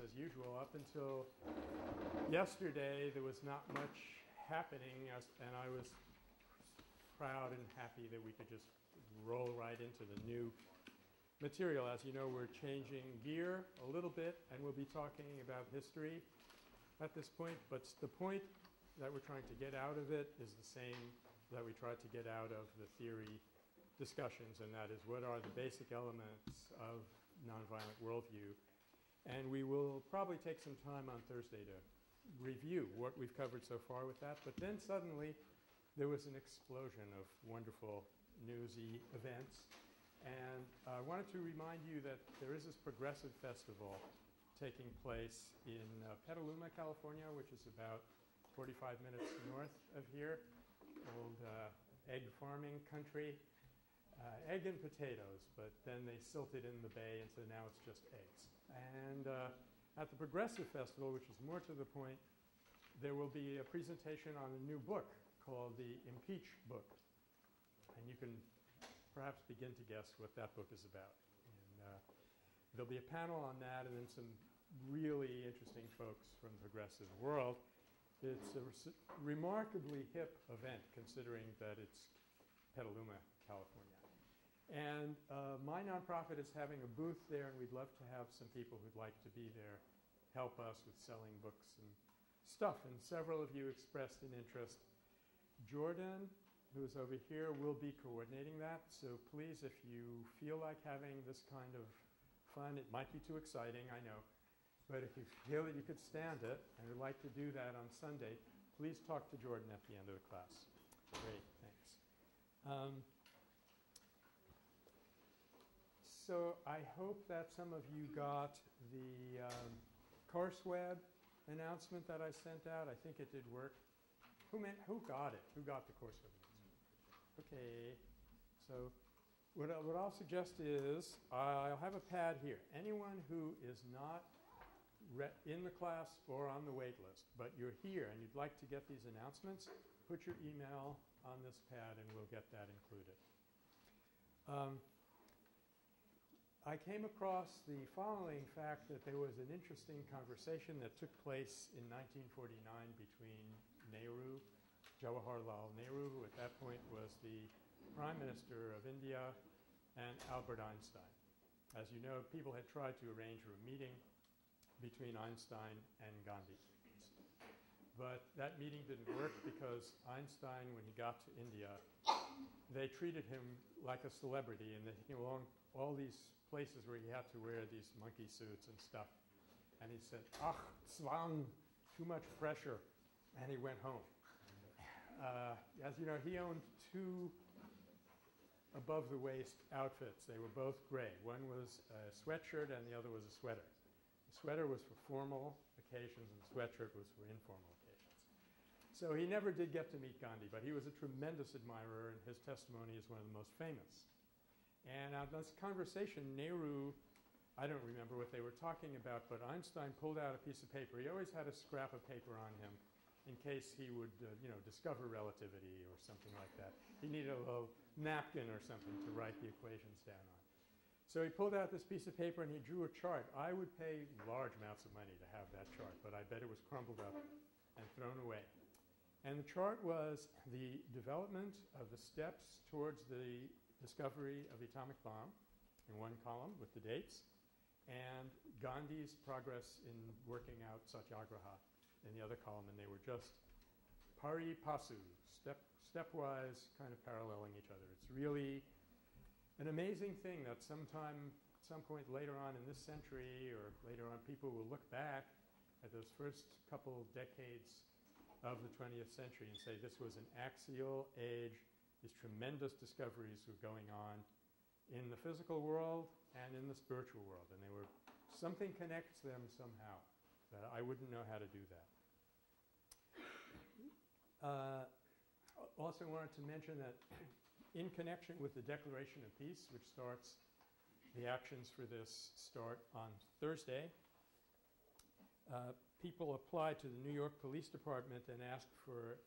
as usual. Up until yesterday, there was not much happening, and I was proud and happy that we could just roll right into the new material. As you know, we're changing gear a little bit, and we'll be talking about history at this point. But the point that we're trying to get out of it is the same that we tried to get out of the theory discussions, and that is what are the basic elements of nonviolent worldview. And we will probably take some time on Thursday to review what we've covered so far with that. But then suddenly there was an explosion of wonderful newsy events. And I wanted to remind you that there is this progressive festival taking place in uh, Petaluma, California, which is about 45 minutes north of here, old uh, egg farming country. Uh, egg and potatoes, but then they silted in the bay, and so now it's just eggs. And uh, at the Progressive Festival, which is more to the point, there will be a presentation on a new book called the Impeach Book. And you can perhaps begin to guess what that book is about. And uh, there'll be a panel on that, and then some really interesting folks from the progressive world. It's a re- remarkably hip event considering that it's Petaluma, California. And uh, my nonprofit is having a booth there, and we'd love to have some people who'd like to be there help us with selling books and stuff. And several of you expressed an interest. Jordan, who's over here, will be coordinating that. So please, if you feel like having this kind of fun, it might be too exciting, I know. But if you feel that you could stand it and would like to do that on Sunday, please talk to Jordan at the end of the class. Great, thanks. Um, so I hope that some of you got the um, CourseWeb announcement that I sent out. I think it did work. Who, meant, who got it? Who got the CourseWeb announcement? Okay, so what, I, what I'll suggest is I'll have a pad here. Anyone who is not in the class or on the wait list, but you're here and you'd like to get these announcements, put your email on this pad and we'll get that included. Um, I came across the following fact that there was an interesting conversation that took place in 1949 between Nehru, Jawaharlal Nehru, who at that point was the Prime Minister of India, and Albert Einstein. As you know, people had tried to arrange a meeting between Einstein and Gandhi. But that meeting didn't work because Einstein, when he got to India, they treated him like a celebrity and they him along all these places where he had to wear these monkey suits and stuff. And he said, Ach, Zwang, too much pressure. And he went home. Uh, as you know, he owned two above the waist outfits. They were both gray. One was a sweatshirt and the other was a sweater. The sweater was for formal occasions and the sweatshirt was for informal occasions. So he never did get to meet Gandhi, but he was a tremendous admirer and his testimony is one of the most famous. And out this conversation, Nehru, I don't remember what they were talking about, but Einstein pulled out a piece of paper. He always had a scrap of paper on him in case he would, uh, you know, discover relativity or something like that. He needed a little napkin or something to write the equations down on. So he pulled out this piece of paper and he drew a chart. I would pay large amounts of money to have that chart, but I bet it was crumpled up and thrown away. And the chart was the development of the steps towards the discovery of the atomic bomb in one column with the dates, and Gandhi's progress in working out satyagraha in the other column, and they were just pari passu, step, stepwise, kind of paralleling each other. It's really an amazing thing that sometime, some point later on in this century or later on, people will look back at those first couple decades of the 20th century and say this was an axial age these tremendous discoveries were going on in the physical world and in the spiritual world. And they were, something connects them somehow that I wouldn't know how to do that. Uh, also wanted to mention that in connection with the Declaration of Peace, which starts, the actions for this start on Thursday, uh, people applied to the New York Police Department and asked for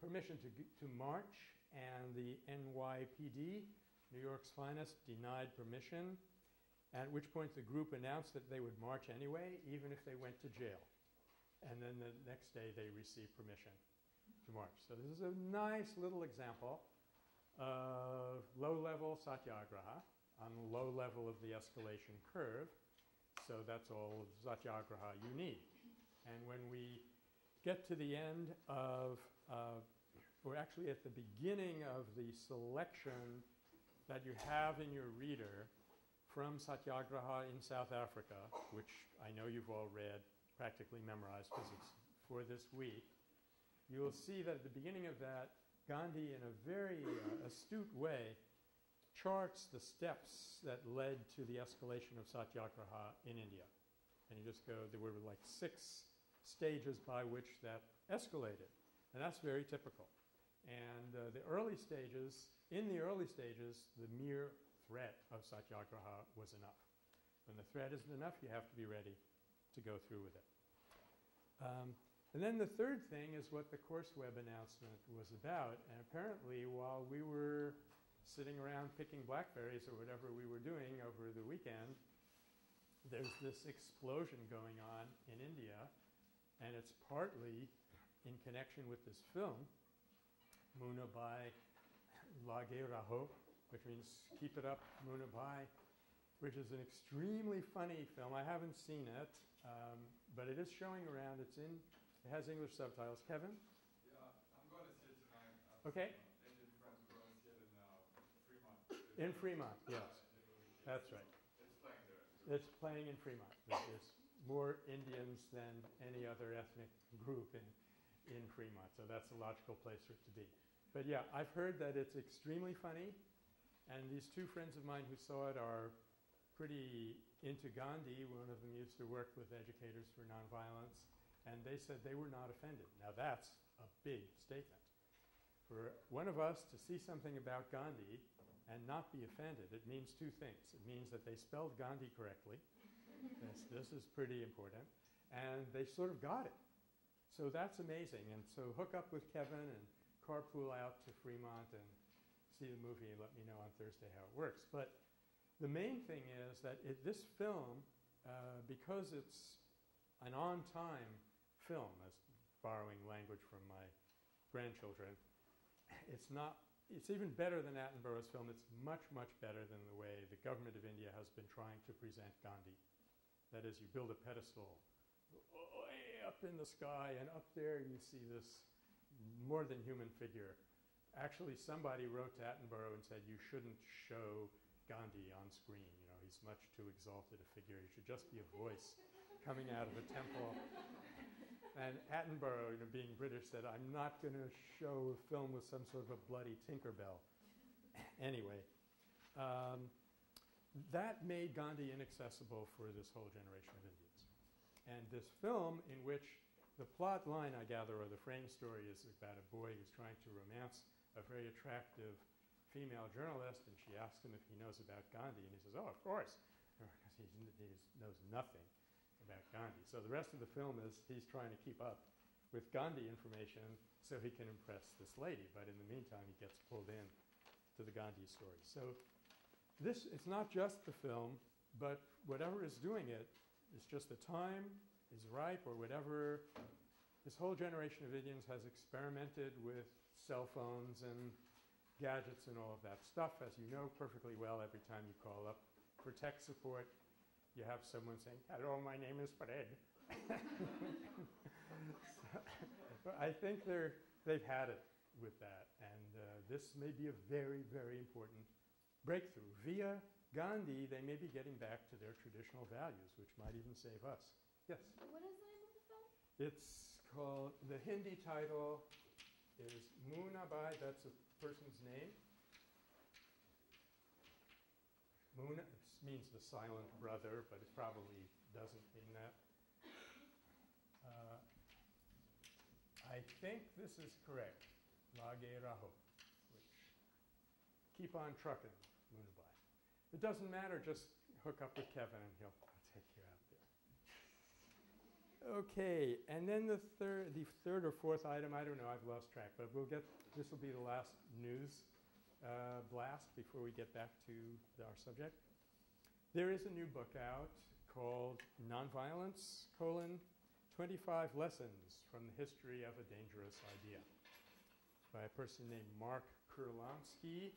permission to, to march and the NYPD, New York's finest, denied permission. at which point the group announced that they would march anyway, even if they went to jail. And then the next day they received permission to march. So this is a nice little example of low-level satyagraha on the low level of the escalation curve. So that's all satyagraha you need. And when we get to the end of, uh, or actually at the beginning of the selection that you have in your reader from Satyagraha in South Africa, which I know you've all read, practically memorized for this week, you will see that at the beginning of that, Gandhi, in a very uh, astute way, charts the steps that led to the escalation of Satyagraha in India. And you just go, there were like six stages by which that escalated. And that's very typical. And uh, the early stages, in the early stages, the mere threat of satyagraha was enough. When the threat isn't enough, you have to be ready to go through with it. Um, and then the third thing is what the course web announcement was about. And apparently, while we were sitting around picking blackberries or whatever we were doing over the weekend, there's this explosion going on in India and it's partly in connection with this film, Munna Bhai Lage Raho, which means keep it up, Munna Bhai, which is an extremely funny film. I haven't seen it, um, but it is showing around. It's in, it has English subtitles. Kevin? Yeah, I'm going to see it tonight. Okay. Indian friends are going to see it in uh, Fremont. In Fremont, yes. That's right. It's playing there. It's playing in Fremont. There's more Indians than any other ethnic group in, in Fremont, so that's a logical place for it to be. But yeah, I've heard that it's extremely funny, and these two friends of mine who saw it are pretty into Gandhi. One of them used to work with educators for nonviolence, and they said they were not offended. Now that's a big statement. For one of us to see something about Gandhi and not be offended, it means two things. It means that they spelled Gandhi correctly, this, this is pretty important. And they sort of got it. So that's amazing. And so hook up with Kevin and carpool out to Fremont and see the movie and let me know on Thursday how it works. But the main thing is that it, this film, uh, because it's an on-time film, as borrowing language from my grandchildren, it's not. It's even better than Attenborough's film. It's much, much better than the way the government of India has been trying to present Gandhi. That is, you build a pedestal up in the sky, and up there you see this more than human figure. Actually, somebody wrote to Attenborough and said, You shouldn't show Gandhi on screen. You know, he's much too exalted a figure. He should just be a voice coming out of a temple. And Attenborough, you know, being British, said, I'm not going to show a film with some sort of a bloody Tinkerbell. anyway, um, that made Gandhi inaccessible for this whole generation of Indians. And this film, in which the plot line, I gather, or the frame story is about a boy who's trying to romance a very attractive female journalist, and she asks him if he knows about Gandhi, and he says, "Oh, of course," because he, knows nothing about Gandhi. So the rest of the film is he's trying to keep up with Gandhi information so he can impress this lady. But in the meantime, he gets pulled in to the Gandhi story. So this, it's not just the film, but whatever is doing it, it's just the time is ripe or whatever. This whole generation of Indians has experimented with cell phones and gadgets and all of that stuff, as you know perfectly well every time you call up for tech support. You have someone saying, hello, my name is Fred. so, I think they're, they've had it with that. And uh, this may be a very, very important breakthrough. Via Gandhi, they may be getting back to their traditional values, which might even save us. Yes? What is the name of the film? It's called, the Hindi title is Munna Bhai, that's a person's name. Moona means the silent brother, but it probably doesn't mean that. Uh, I think this is correct. Lage Raho, which keep on trucking. It doesn't matter, just hook up with Kevin and he'll take you out there. Okay, and then the third, the third or fourth item, I don't know, I've lost track, but we'll get, this will be the last news uh, blast before we get back to our subject. There is a new book out called Nonviolence, colon, 25 Lessons from the History of a Dangerous Idea by a person named Mark Kurlansky.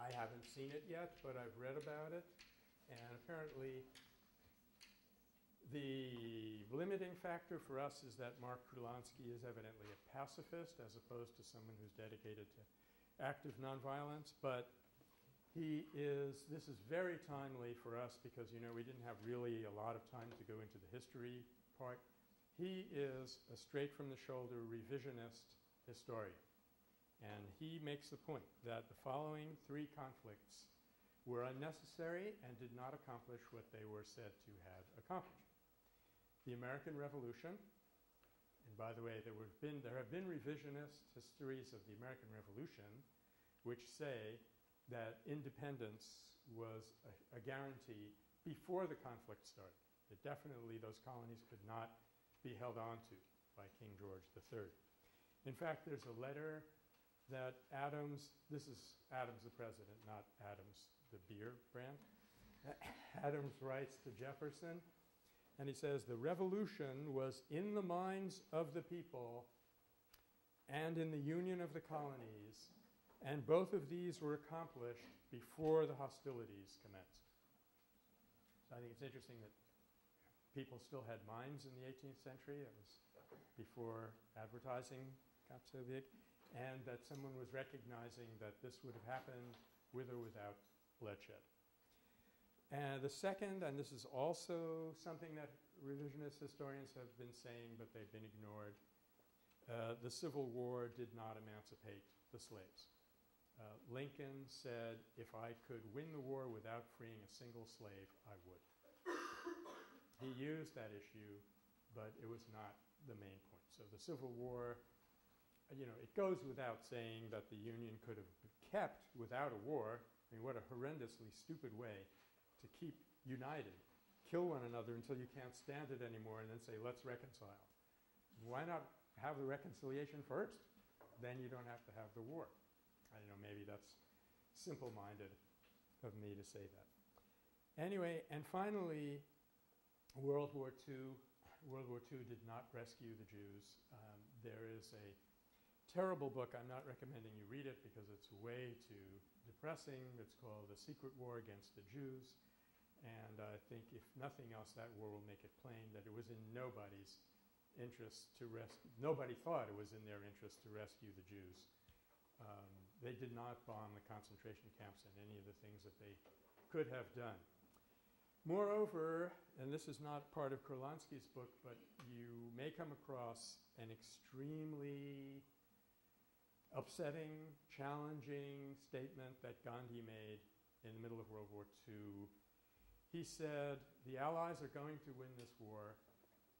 I haven't seen it yet, but I've read about it. And apparently, the limiting factor for us is that Mark Kurlansky is evidently a pacifist as opposed to someone who's dedicated to active nonviolence. But he is, this is very timely for us because, you know, we didn't have really a lot of time to go into the history part. He is a straight from the shoulder revisionist historian. And he makes the point that the following three conflicts were unnecessary and did not accomplish what they were said to have accomplished. The American Revolution, and by the way, there, been, there have been revisionist histories of the American Revolution which say that independence was a, a guarantee before the conflict started. That definitely those colonies could not be held onto by King George III. In fact, there's a letter that Adams, this is Adams the president, not Adams the beer brand. Adams writes to Jefferson, and he says, The revolution was in the minds of the people and in the union of the colonies, and both of these were accomplished before the hostilities commenced. So I think it's interesting that people still had minds in the 18th century. It was before advertising got so big, and that someone was recognizing that this would have happened with or without bloodshed. And the second, and this is also something that revisionist historians have been saying, but they've been ignored, uh, the Civil War did not emancipate the slaves. Uh, Lincoln said, if I could win the war without freeing a single slave, I would. he used that issue, but it was not the main point. So the Civil War you know, it goes without saying that the Union could have kept without a war. I mean, what a horrendously stupid way to keep united. Kill one another until you can't stand it anymore and then say, let's reconcile. Why not have the reconciliation first? Then you don't have to have the war. I don't know, maybe that's simple minded of me to say that. Anyway, and finally, World War II. World War II did not rescue the Jews. Um, there is a terrible book. I'm not recommending you read it because it's way too depressing. It's called The Secret War Against the Jews. And I think, if nothing else, that war will make it plain that it was in nobody's interest to rescue. Nobody thought it was in their interest to rescue the Jews. Um, they did not bomb the concentration camps and any of the things that they could have done. Moreover, and this is not part of Kurlansky's book, but you may come across an extremely upsetting, challenging statement that Gandhi made in the middle of World War II. He said, The Allies are going to win this war,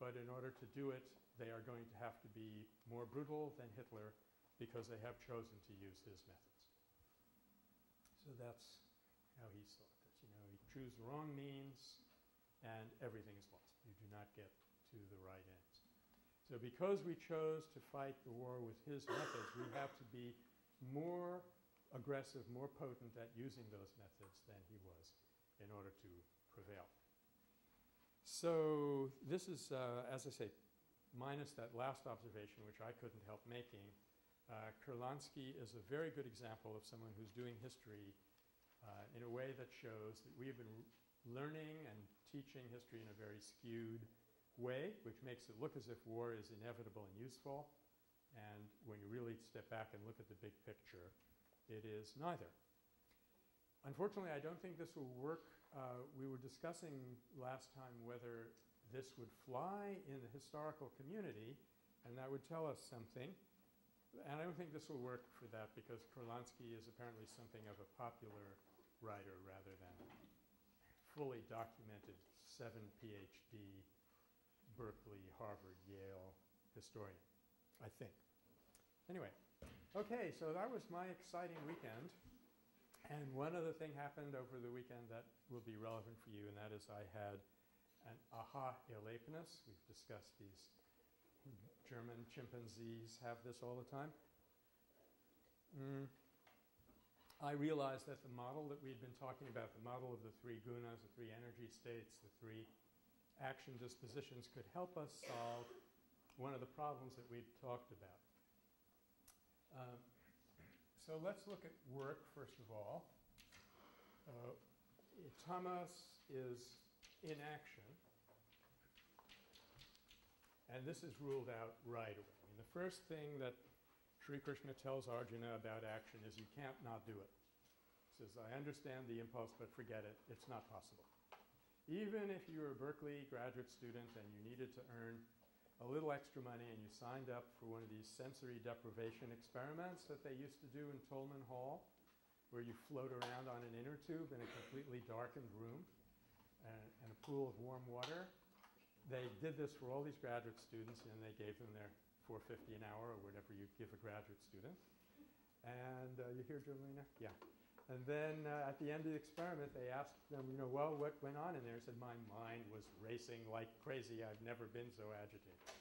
but in order to do it, they are going to have to be more brutal than Hitler because they have chosen to use his methods. So that's how he saw. That, you know, you choose the wrong means and everything is lost. You do not get to the right end. So because we chose to fight the war with his methods, we have to be more aggressive, more potent at using those methods than he was in order to prevail. So this is, uh, as I say, minus that last observation, which I couldn't help making. Uh, Kurlansky is a very good example of someone who's doing history uh, in a way that shows that we have been learning and teaching history in a very skewed way, which makes it look as if war is inevitable and useful. And when you really step back and look at the big picture, it is neither. Unfortunately, I don't think this will work. Uh, we were discussing last time whether this would fly in the historical community, and that would tell us something. And I don't think this will work for that because Kurlansky is apparently something of a popular writer rather than fully documented seven PhD Berkeley, Harvard, Yale historian, I think. Anyway, okay, so that was my exciting weekend. And one other thing happened over the weekend that will be relevant for you, and that is I had an aha erlebnis. We've discussed these German chimpanzees have this all the time. Mm. I realized that the model that we'd been talking about, the model of the three gunas, the three energy states, the three action dispositions, could help us solve one of the problems that we'd talked about. Um, so let's look at work first of all. Uh, tamas is action, And this is ruled out right away. I mean, the first thing that Sri Krishna tells Arjuna about action is you can't not do it. He says, I understand the impulse, but forget it. It's not possible. Even if you were a Berkeley graduate student and you needed to earn a little extra money and you signed up for one of these sensory deprivation experiments that they used to do in Tolman Hall, where you float around on an inner tube in a completely darkened room and, and a pool of warm water, they did this for all these graduate students, and they gave them their 450 an hour or whatever you give a graduate student. And uh, you hear Jolena? Yeah. And then uh, at the end of the experiment, they asked them, you know, well, what went on in there? I said, my mind was racing like crazy. I've never been so agitated.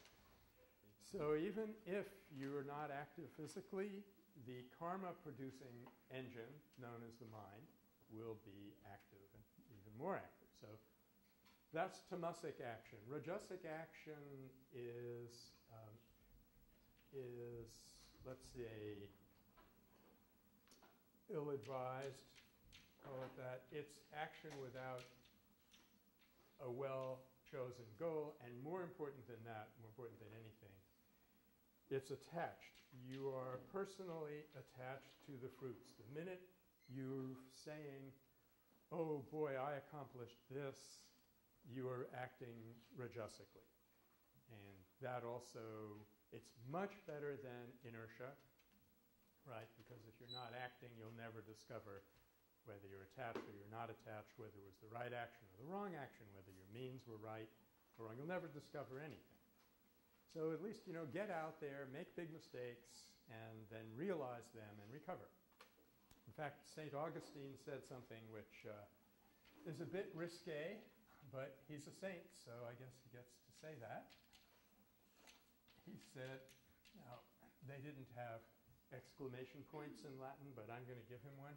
So even if you're not active physically, the karma-producing engine, known as the mind, will be active and even more active. So that's tamasic action. Rajasic action is, um, is let's say, ill-advised, call it that. It's action without a well-chosen goal, and more important than that, more important than anything, it's attached. You are personally attached to the fruits. The minute you're saying, oh boy, I accomplished this, you are acting rajasically. And that also, it's much better than inertia, right? Because if you're not acting, you'll never discover whether you're attached or you're not attached, whether it was the right action or the wrong action, whether your means were right or wrong. You'll never discover anything. So at least, you know, get out there, make big mistakes, and then realize them and recover. In fact, St. Augustine said something which uh, is a bit risque, but he's a saint, so I guess he gets to say that. He said, now, they didn't have exclamation points in Latin, but I'm going to give him one.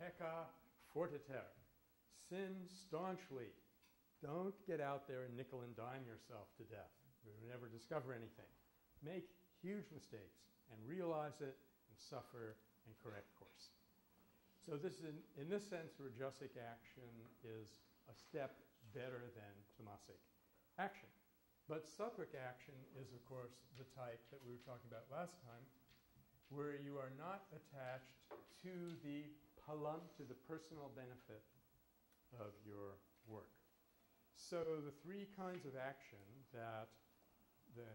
Pecca fortiter. Sin staunchly. Don't get out there and nickel and dime yourself to death. You'll never discover anything. Make huge mistakes and realize it and suffer and correct course. So this in, in this sense, rajasic action is a step better than tamasic action. But sattvic action is, of course, the type that we were talking about last time, where you are not attached to the palam, to the personal benefit of your work. So the three kinds of action that the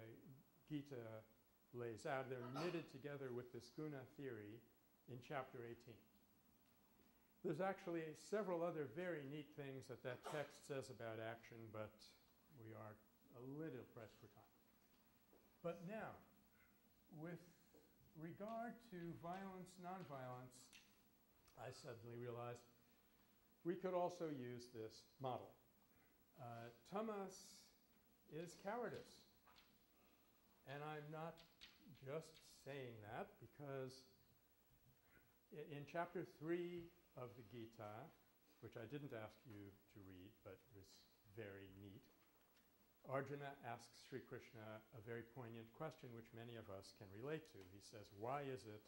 Gita lays out, they're knitted together with this guna theory in chapter 18. There's actually several other very neat things that that text says about action, but we are a little pressed for time. But now, with regard to violence, nonviolence, I suddenly realized we could also use this model. Uh, tamas is cowardice. And I'm not just saying that because in chapter 3 of the Gita, which I didn't ask you to read, but was very neat, Arjuna asks Sri Krishna a very poignant question which many of us can relate to. He says, Why is it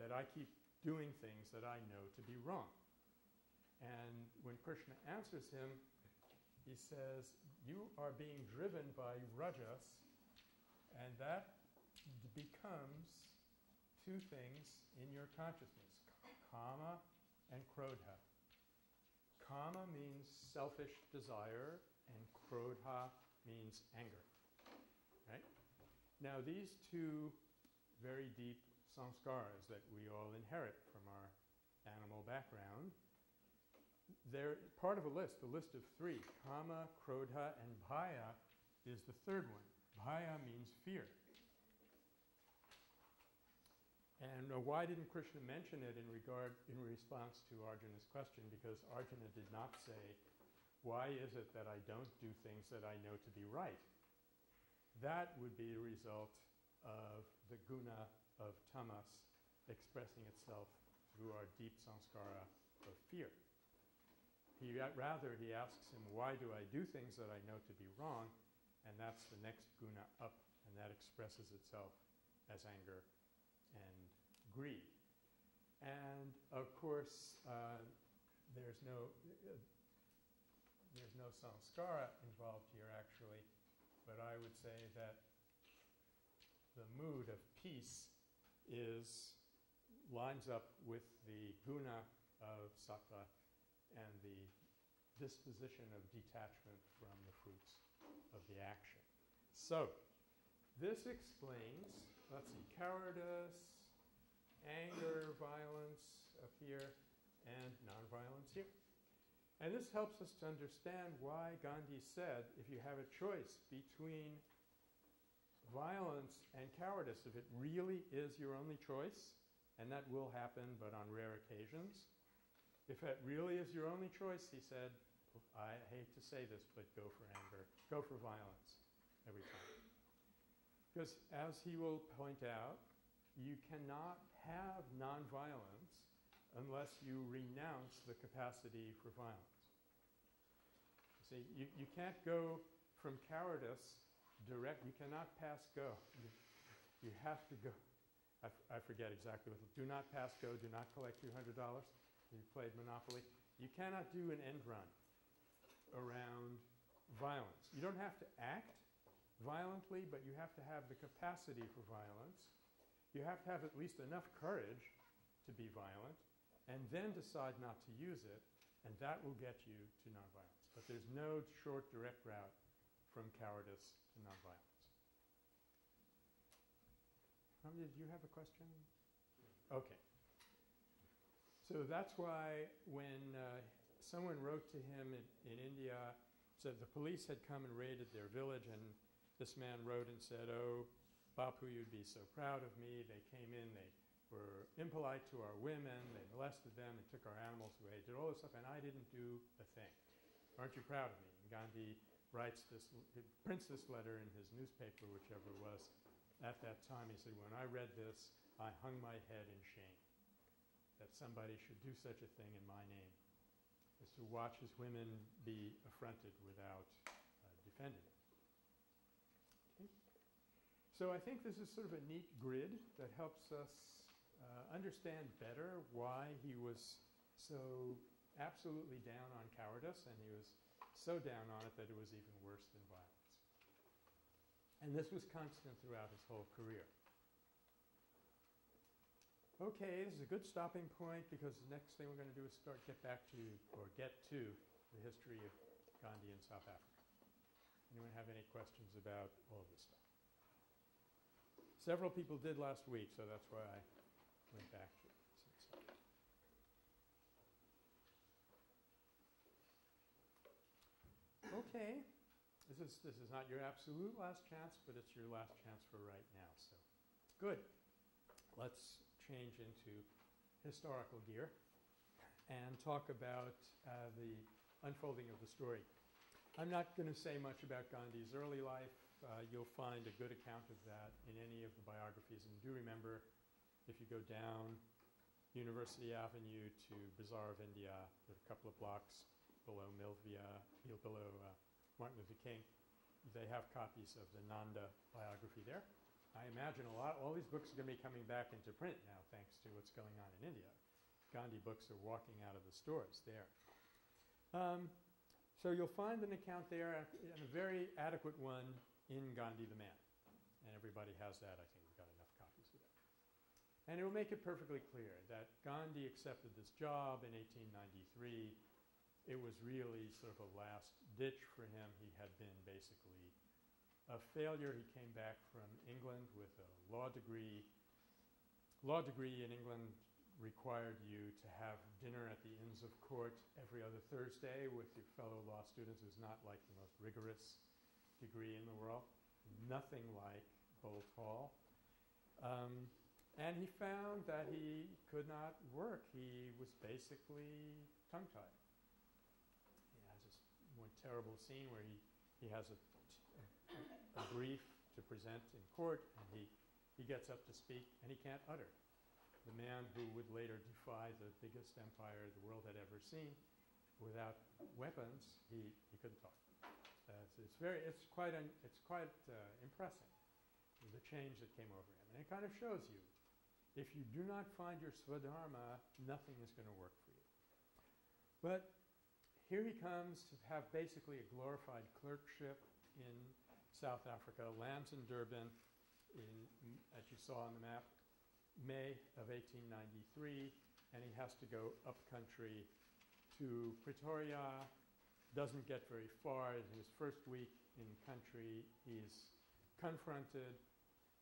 that I keep doing things that I know to be wrong? And when Krishna answers him, he says, You are being driven by rajas, and that becomes two things in your consciousness kama and krodha. Kama means selfish desire, and krodha means anger. Right? Now, these two very deep sanskaras that we all inherit from our animal background, they're part of a list, the list of three. Kama, krodha, and bhaya is the third one. Bhaya means fear. And uh, why didn't Krishna mention it in regard in response to Arjuna's question? Because Arjuna did not say, "Why is it that I don't do things that I know to be right?" That would be a result of the guna of tamas expressing itself through our deep samskara of fear. He, rather, he asks him, why do I do things that I know to be wrong? And that's the next guna up, and that expresses itself as anger and greed. And of course, uh, there's no there's no samskara involved here actually, but I would say that the mood of peace is lines up with the guna of sattva and the disposition of detachment from the fruits of the action. So, this explains, let's see, cowardice, anger, violence up here, and nonviolence here. And this helps us to understand why Gandhi said if you have a choice between violence and cowardice, if it really is your only choice, and that will happen but on rare occasions, if it really is your only choice, he said, I hate to say this, but go for anger, go for violence every time. Because as he will point out, you cannot have nonviolence unless you renounce the capacity for violence. See, you, you can't go from cowardice direct, you cannot pass go. You, you have to go. I, forget exactly what. Do not pass go, do not collect $200. You played Monopoly. You cannot do an end run around violence. You don't have to act violently, but you have to have the capacity for violence. You have to have at least enough courage to be violent, and then decide not to use it, and that will get you to nonviolence. But there's no short, direct route from cowardice to nonviolence. Um, did you have a question? Okay. So that's why when uh, someone wrote to him in, in India, said the police had come and raided their village, and this man wrote and said, "Oh, Bapu, you'd be so proud of me. They came in, they were impolite to our women, they molested them, and took our animals away, did all this stuff, and I didn't do a thing. Aren't you proud of me?" And Gandhi writes this, prints this letter in his newspaper, whichever it was. At that time, he said, "When I read this, I hung my head in shame." that somebody should do such a thing in my name, is to watch his women be affronted without uh, defending. Okay. So I think this is sort of a neat grid that helps us uh, understand better why he was so absolutely down on cowardice and he was so down on it that it was even worse than violence. And this was constant throughout his whole career. Okay, this is a good stopping point because the next thing we're going to do is start get back to or get to the history of Gandhi in South Africa. Anyone have any questions about all of this stuff? Several people did last week, so that's why I went back to it. Okay, this is this is not your absolute last chance, but it's your last chance for right now. So, good. Let's change into historical gear and talk about uh, the unfolding of the story. I'm not going to say much about Gandhi's early life. Uh, you'll find a good account of that in any of the biographies. And do remember, if you go down University Avenue to Bazaar of India, a couple of blocks below Milvia, below uh, Martin Luther King, they have copies of the Nanda biography there. I imagine a lot, all these books are going to be coming back into print now, thanks to what's going on in India. Gandhi books are walking out of the stores there. Um, so you'll find an account there, and a very adequate one in Gandhi the Man. And everybody has that. I think we've got enough copies of that. And it will make it perfectly clear that Gandhi accepted this job in 1893. It was really sort of a last ditch for him. He had been basically a failure. He came back from England with a law degree. Law degree in England required you to have dinner at the Inns of Court every other Thursday with your fellow law students. It was not like the most rigorous degree in the world. Nothing like Boalt Hall. Um, and he found that he could not work. He was basically this one terrible scene where he, he has a a brief to present in court, and he, he gets up to speak, and he can't utter. the man who would later defy the biggest empire the world had ever seen, without weapons, he, he couldn't talk. Uh, it's, very, it's quite, un, it's quite uh, impressive, the change that came over him. And it kind of shows you, if you do not find your Swadharma, nothing is going to work for you. But here he comes to have basically a glorified clerkship in South Africa, lands in Durban, in, as you saw on the map, May of 1893, and he has to go up country to Pretoria. Doesn't get very far. In his first week in country, he's confronted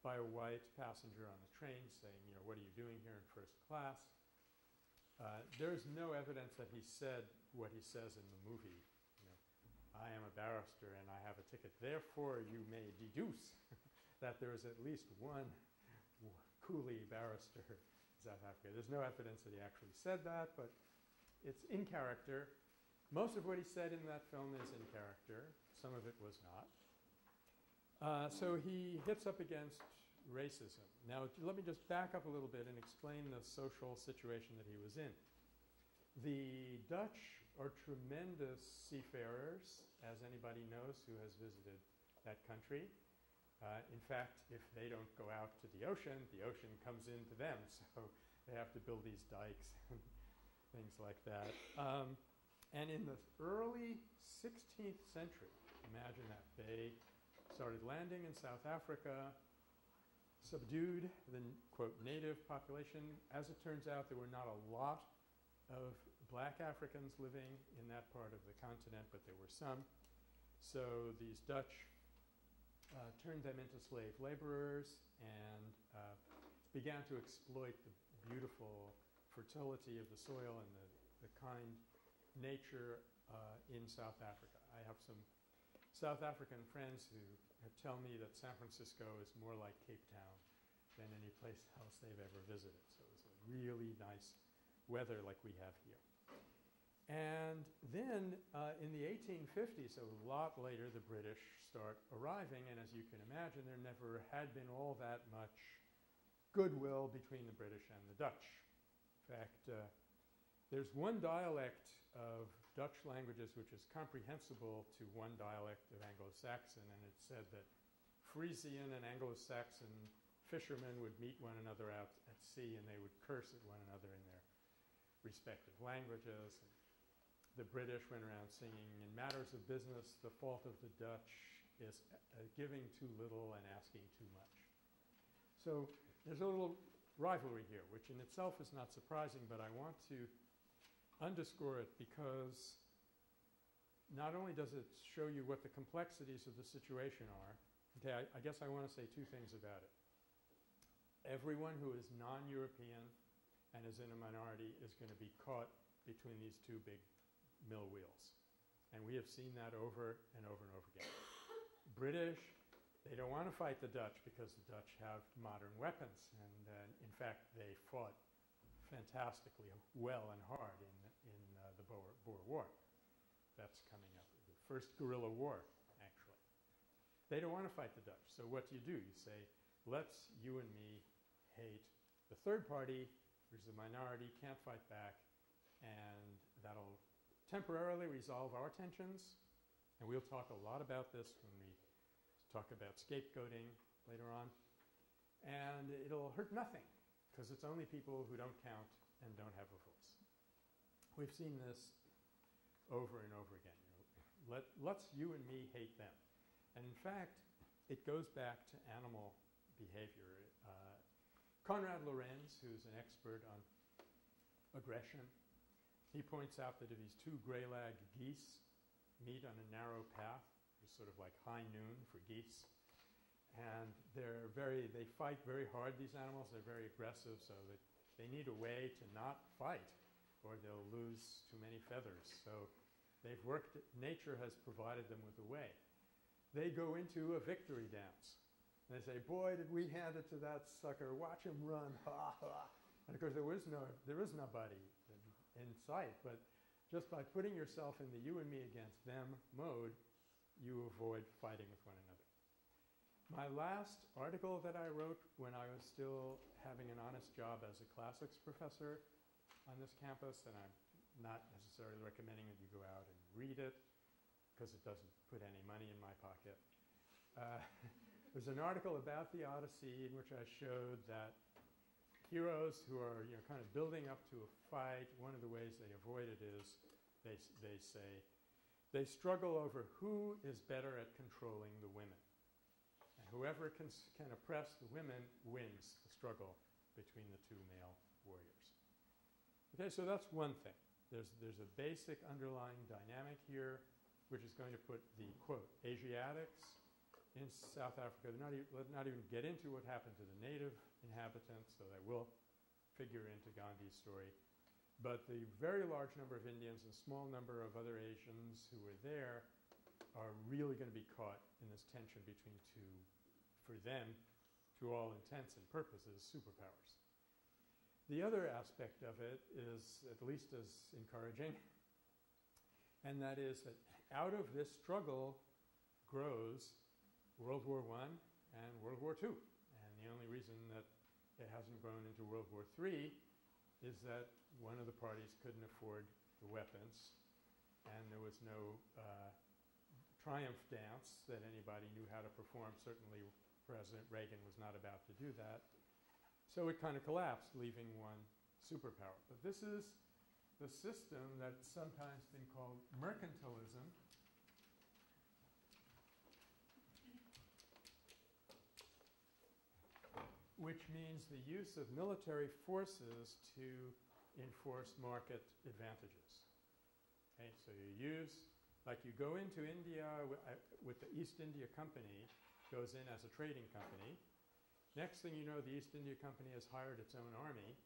by a white passenger on the train saying, you know, what are you doing here in first class? Uh, there's no evidence that he said what he says in the movie. You know, I am a barrister and I have a ticket. Therefore, you may deduce that there is at least one coolie barrister in South Africa. There's no evidence that he actually said that, but it's in character. Most of what he said in that film is in character. Some of it was not. Uh, so he hits up against racism. Now, let me just back up a little bit and explain the social situation that he was in. The Dutch are tremendous seafarers, as anybody knows who has visited that country. Uh, in fact, if they don't go out to the ocean, the ocean comes into them. So they have to build these dikes and things like that. Um, and in the early 16th century, imagine that, they started landing in South Africa, subdued the quote native population. As it turns out, there were not a lot of black Africans living in that part of the continent, but there were some. So these Dutch uh, turned them into slave laborers and uh, began to exploit the beautiful fertility of the soil and the, the kind nature uh, in South Africa. I have some South African friends who tell me that San Francisco is more like Cape Town than any place else they've ever visited. So it's a really nice weather like we have here. And then uh, in the 1850s, so a lot later, the British start arriving. And as you can imagine, there never had been all that much goodwill between the British and the Dutch. In fact, uh, there's one dialect of Dutch languages which is comprehensible to one dialect of Anglo-Saxon, and it said that Frisian and Anglo-Saxon fishermen would meet one another out at sea and they would curse at one another in their respective languages. And the British went around singing, in matters of business, the fault of the Dutch is uh, giving too little and asking too much. So there's a little rivalry here, which in itself is not surprising, but I want to underscore it because not only does it show you what the complexities of the situation are, okay, I, I guess I want to say two things about it. Everyone who is non-European and is in a minority is going to be caught between these two big mill wheels. And we have seen that over and over and over again. British, they don't want to fight the Dutch because the Dutch have modern weapons. And uh, in fact, they fought fantastically well and hard in, Boer, Boer War. That's coming up. The first guerrilla war, actually. They don't want to fight the Dutch. So what do you do? You say, let's you and me hate the third party, which is a minority, can't fight back, and that'll temporarily resolve our tensions, and we'll talk a lot about this when we talk about scapegoating later on. And it'll hurt nothing because it's only people who don't count and don't have a voice. We've seen this over and over again. You know, let, let's you and me hate them. And in fact, it goes back to animal behavior. Uh, Konrad Lorenz, who's an expert on aggression, he points out that if these two gray-legged geese meet on a narrow path, it's sort of like high noon for geese, and they're very, they fight very hard, these animals. They're very aggressive, so that they need a way to not fight or they'll lose too many feathers. So they've worked, nature has provided them with a way. They go into a victory dance. And they say, boy, did we hand it to that sucker. Watch him run. Ha, ha. And of course, there is, no, there is nobody in sight, but just by putting yourself in the you and me against them mode, you avoid fighting with one another. My last article that I wrote when I was still having an honest job as a classics professor on this campus, and I'm not necessarily recommending that you go out and read it because it doesn't put any money in my pocket. Uh, there's an article about the Odyssey in which I showed that heroes who are you know, kind of building up to a fight, one of the ways they avoid it is they, they say they struggle over who is better at controlling the women. And whoever can, can oppress the women wins the struggle between the two male warriors. Okay, so that's one thing. There's, there's a basic underlying dynamic here, which is going to put the, quote, Asiatics in South Africa. They're not, e- not even get into what happened to the native inhabitants, so that will figure into Gandhi's story. But the very large number of Indians and small number of other Asians who were there are really going to be caught in this tension between two, for them, to all intents and purposes, superpowers. The other aspect of it is at least as encouraging, and that is that out of this struggle grows World War I and World War II. And the only reason that it hasn't grown into World War III is that one of the parties couldn't afford the weapons, and there was no uh, triumph dance that anybody knew how to perform. Certainly, President Reagan was not about to do that. So it kind of collapsed, leaving one superpower. But this is the system that's sometimes been called mercantilism. Which means the use of military forces to enforce market advantages. Okay, so you use, like you go into India uh, with the East India Company, goes in as a trading company. Next thing you know, the East India Company has hired its own army.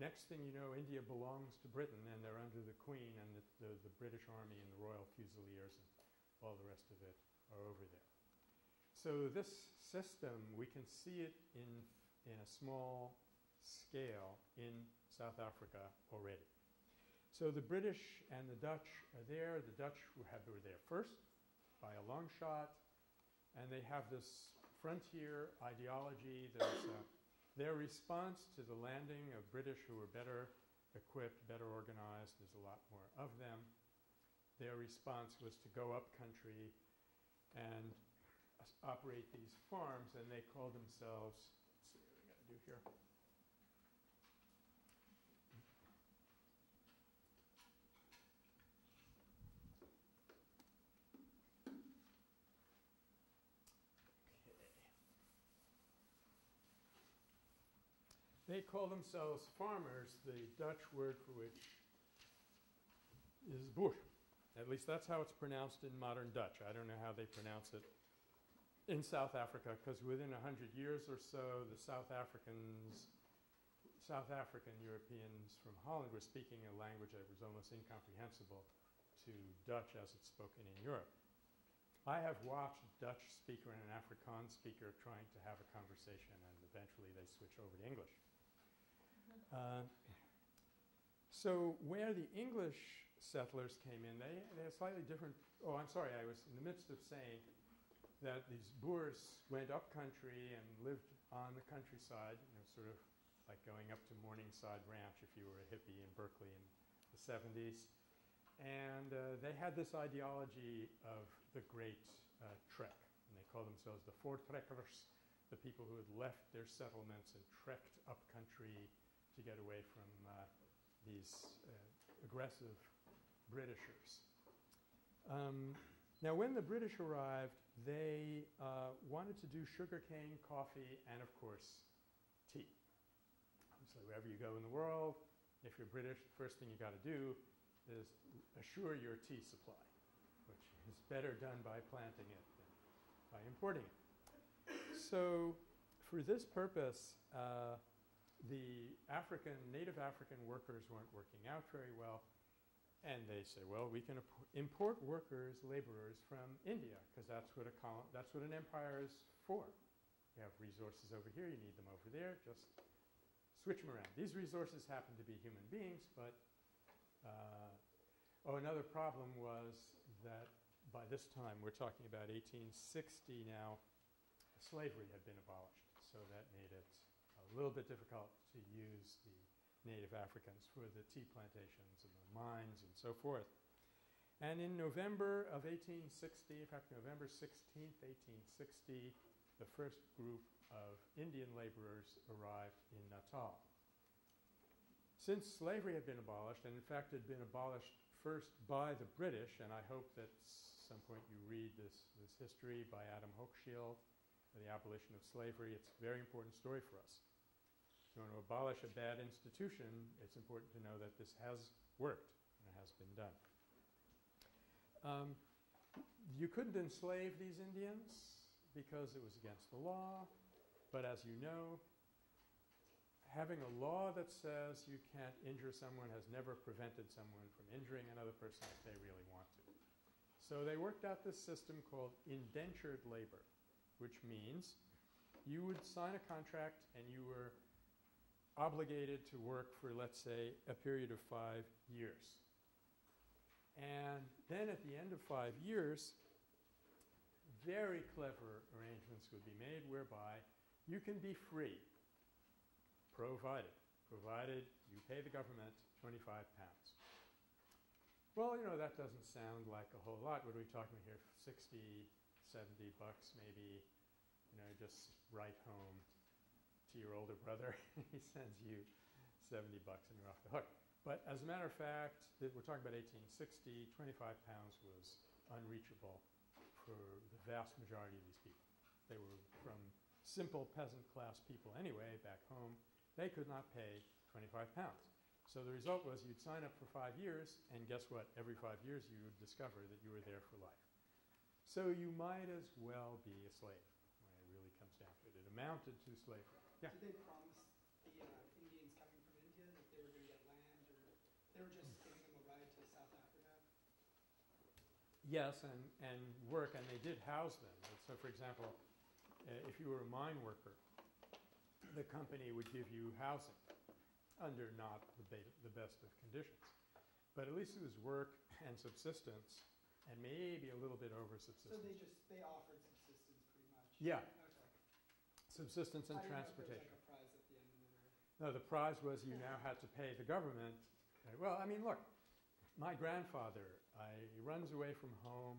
Next thing you know, India belongs to Britain and they're under the Queen and the, the, the British Army and the Royal Fusiliers and all the rest of it are over there. So this system, we can see it in in a small scale in South Africa already. So the British and the Dutch are there. The Dutch were, there first by a long shot, and they have this frontier ideology. Uh, their response to the landing of British who were better equipped, better organized. There's a lot more of them. Their response was to go up country and operate these farms, and they called themselves do here. They call themselves farmers, the Dutch word for which is boer. At least that's how it's pronounced in modern Dutch. I don't know how they pronounce it in South Africa because within 100 years or so, the South Africans, South African Europeans from Holland were speaking a language that was almost incomprehensible to Dutch as it's spoken in Europe. I have watched a Dutch speaker and an Afrikaans speaker trying to have a conversation, and eventually they switch over to English. Uh, so where the English settlers came in, they, they had slightly different. Oh, I'm sorry, I was in the midst of saying that these Boers went up country and lived on the countryside, you know, sort of like going up to Morning Star Ranch if you were a hippie in Berkeley in the 70s. And uh, they had this ideology of the great uh, trek. And they called themselves the voortrekkers, the people who had left their settlements and trekked up country to get away from uh, these uh, aggressive Britishers. Um, now, when the British arrived, they uh, wanted to do sugarcane, coffee, and of course, tea. So wherever you go in the world, if you're British, the first thing you got to do is assure your tea supply, which is better done by planting it than by importing it. So for this purpose, uh, the African, native African workers weren't working out very well. And they say, well, we can import workers, laborers from India, because that's what a that's what an empire is for. You have resources over here, you need them over there, just switch them around. These resources happen to be human beings, but uh, oh, another problem was that by this time, we're talking about 1860 now, slavery had been abolished. So that made it a little bit difficult to use the native Africans for the tea plantations and the mines and so forth. And in November of 1860, in fact, November 16th, 1860, the first group of Indian laborers arrived in Natal. Since slavery had been abolished, and in fact had been abolished first by the British, and I hope that some point you read this, this history by Adam Hochschild, The Abolition of Slavery. It's a very important story for us. You want to abolish a bad institution, it's important to know that this has worked and it has been done. Um, you couldn't enslave these Indians because it was against the law. But as you know, having a law that says you can't injure someone has never prevented someone from injuring another person if they really want to. So they worked out this system called indentured labor, which means you would sign a contract and you were obligated to work for, let's say, a period of five years. And then at the end of five years, very clever arrangements would be made whereby you can be free, provided, provided you pay the government 25 pounds. Well, you know, that doesn't sound like a whole lot. What are we talking here? 60, 70 bucks maybe, you know, just right home to your older brother. he sends you 70 bucks and you're off the hook. But as a matter of fact, we're talking about 1860, 25 pounds was unreachable for the vast majority of these people. They were from simple peasant class people anyway back home. They could not pay 25 pounds. So the result was you'd sign up for five years, and guess what? Every five years you would discover that you were there for life. So you might as well be a slave when it really comes down to it. It amounted to slavery. Yeah. Did they promise the uh, Indians coming from India that they were going to get land, or they were just giving them a ride to South Africa? Yes, and, and work, and they did house them. And so, for example, uh, if you were a mine worker, the company would give you housing under not the, the best of conditions. But at least it was work and subsistence, and maybe a little bit over subsistence. So they just they offered subsistence pretty much. Yeah. Subsistence and I didn't know if there was transportation. like a prize at the end of it, No, the prize was you now had to pay the government. Well, I mean, look, my grandfather, I, he runs away from home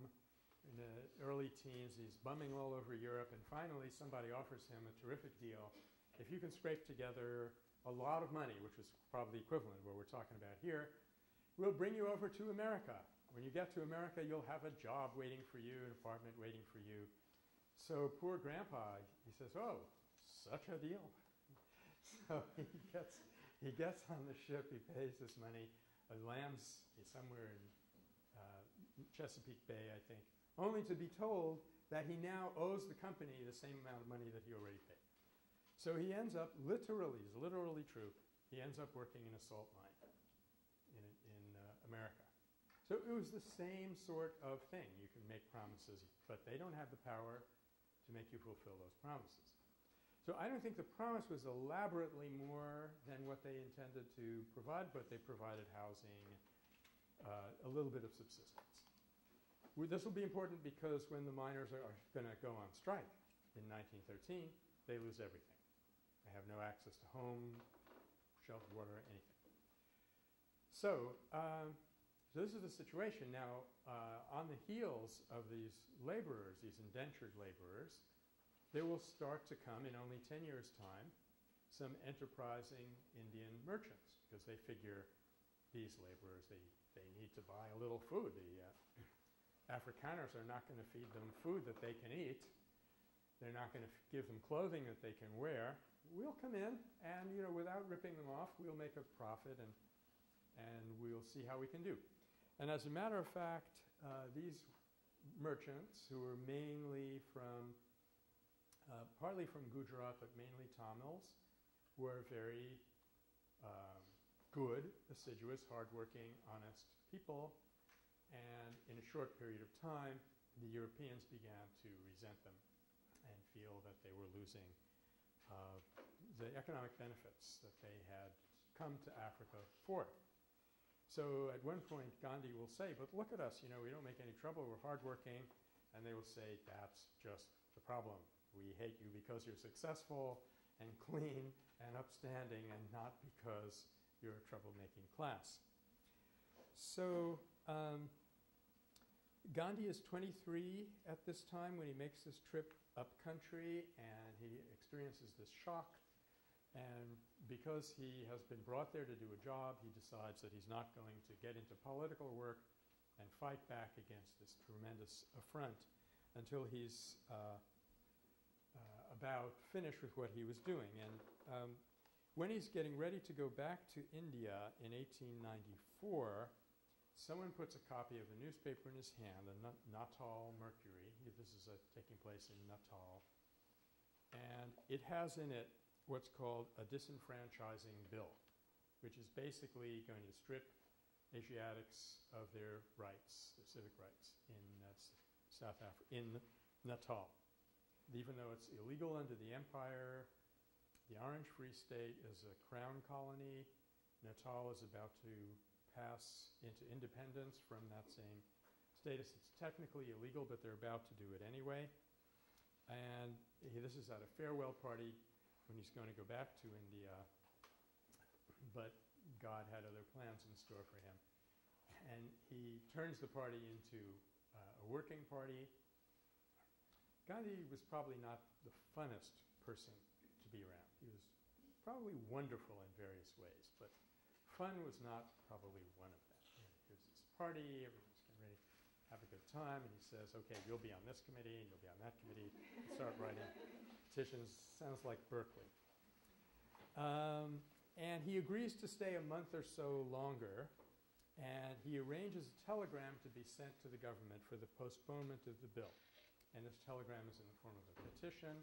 in the early teens. He's bumming all over Europe, and finally somebody offers him a terrific deal. If you can scrape together a lot of money, which was probably equivalent of what we're talking about here, we'll bring you over to America. When you get to America, you'll have a job waiting for you, an apartment waiting for you. So poor grandpa, he says, "Oh, such a deal." So he gets he gets on the ship. He pays this money. Uh, lands somewhere in uh, Chesapeake Bay, I think, only to be told that he now owes the company the same amount of money that he already paid. So he ends up literally, is literally true. He ends up working in a salt mine in in uh, America. So it was the same sort of thing. You can make promises, but they don't have the power to make you fulfill those promises. So I don't think the promise was elaborately more than what they intended to provide, but they provided housing, uh, a little bit of subsistence. This will be important because when the miners are, are going to go on strike in 1913, they lose everything. They have no access to home, shelter, water, anything. So, um, so this is the situation. Now, uh, on the heels of these laborers, these indentured laborers, there will start to come in only 10 years' time some enterprising Indian merchants because they figure these laborers, they, they need to buy a little food. The uh, Afrikaners are not going to feed them food that they can eat. They're not going to give them clothing that they can wear. We'll come in and, you know, without ripping them off, we'll make a profit and, and we'll see how we can do. And as a matter of fact, uh, these merchants, who were mainly from uh, partly from Gujarat, but mainly Tamils, were very um, good, assiduous, hardworking, honest people. And in a short period of time, the Europeans began to resent them and feel that they were losing uh, the economic benefits that they had come to Africa for. So at one point, Gandhi will say, But look at us, you know, we don't make any trouble, we're hardworking. And they will say, That's just the problem. We hate you because you're successful and clean and upstanding and not because you're a troublemaking class. So um, Gandhi is 23 at this time when he makes this trip up country and he experiences this shock. And because he has been brought there to do a job, he decides that he's not going to get into political work and fight back against this tremendous affront until he's uh, uh, about finished with what he was doing. And um, when he's getting ready to go back to India in 1894, someone puts a copy of a newspaper in his hand, the Natal Mercury. This is uh, taking place in Natal. And it has in it what's called a disenfranchising bill, which is basically going to strip Asiatics of their rights, their civic rights in uh, South Africa, in Natal. Even though it's illegal under the empire, the Orange Free State is a crown colony. Natal is about to pass into independence from that same status. It's technically illegal, but they're about to do it anyway. And this is at a farewell party when he's going to go back to India. But God had other plans in store for him. And he turns the party into uh, a working party. Gandhi was probably not the funnest person to be around. He was probably wonderful in various ways, but fun was not probably one of them. Here's this party, have a good time, and he says, okay, you'll be on this committee, and you'll be on that committee. Start writing petitions. Sounds like Berkeley. Um, and he agrees to stay a month or so longer, and he arranges a telegram to be sent to the government for the postponement of the bill. And this telegram is in the form of a petition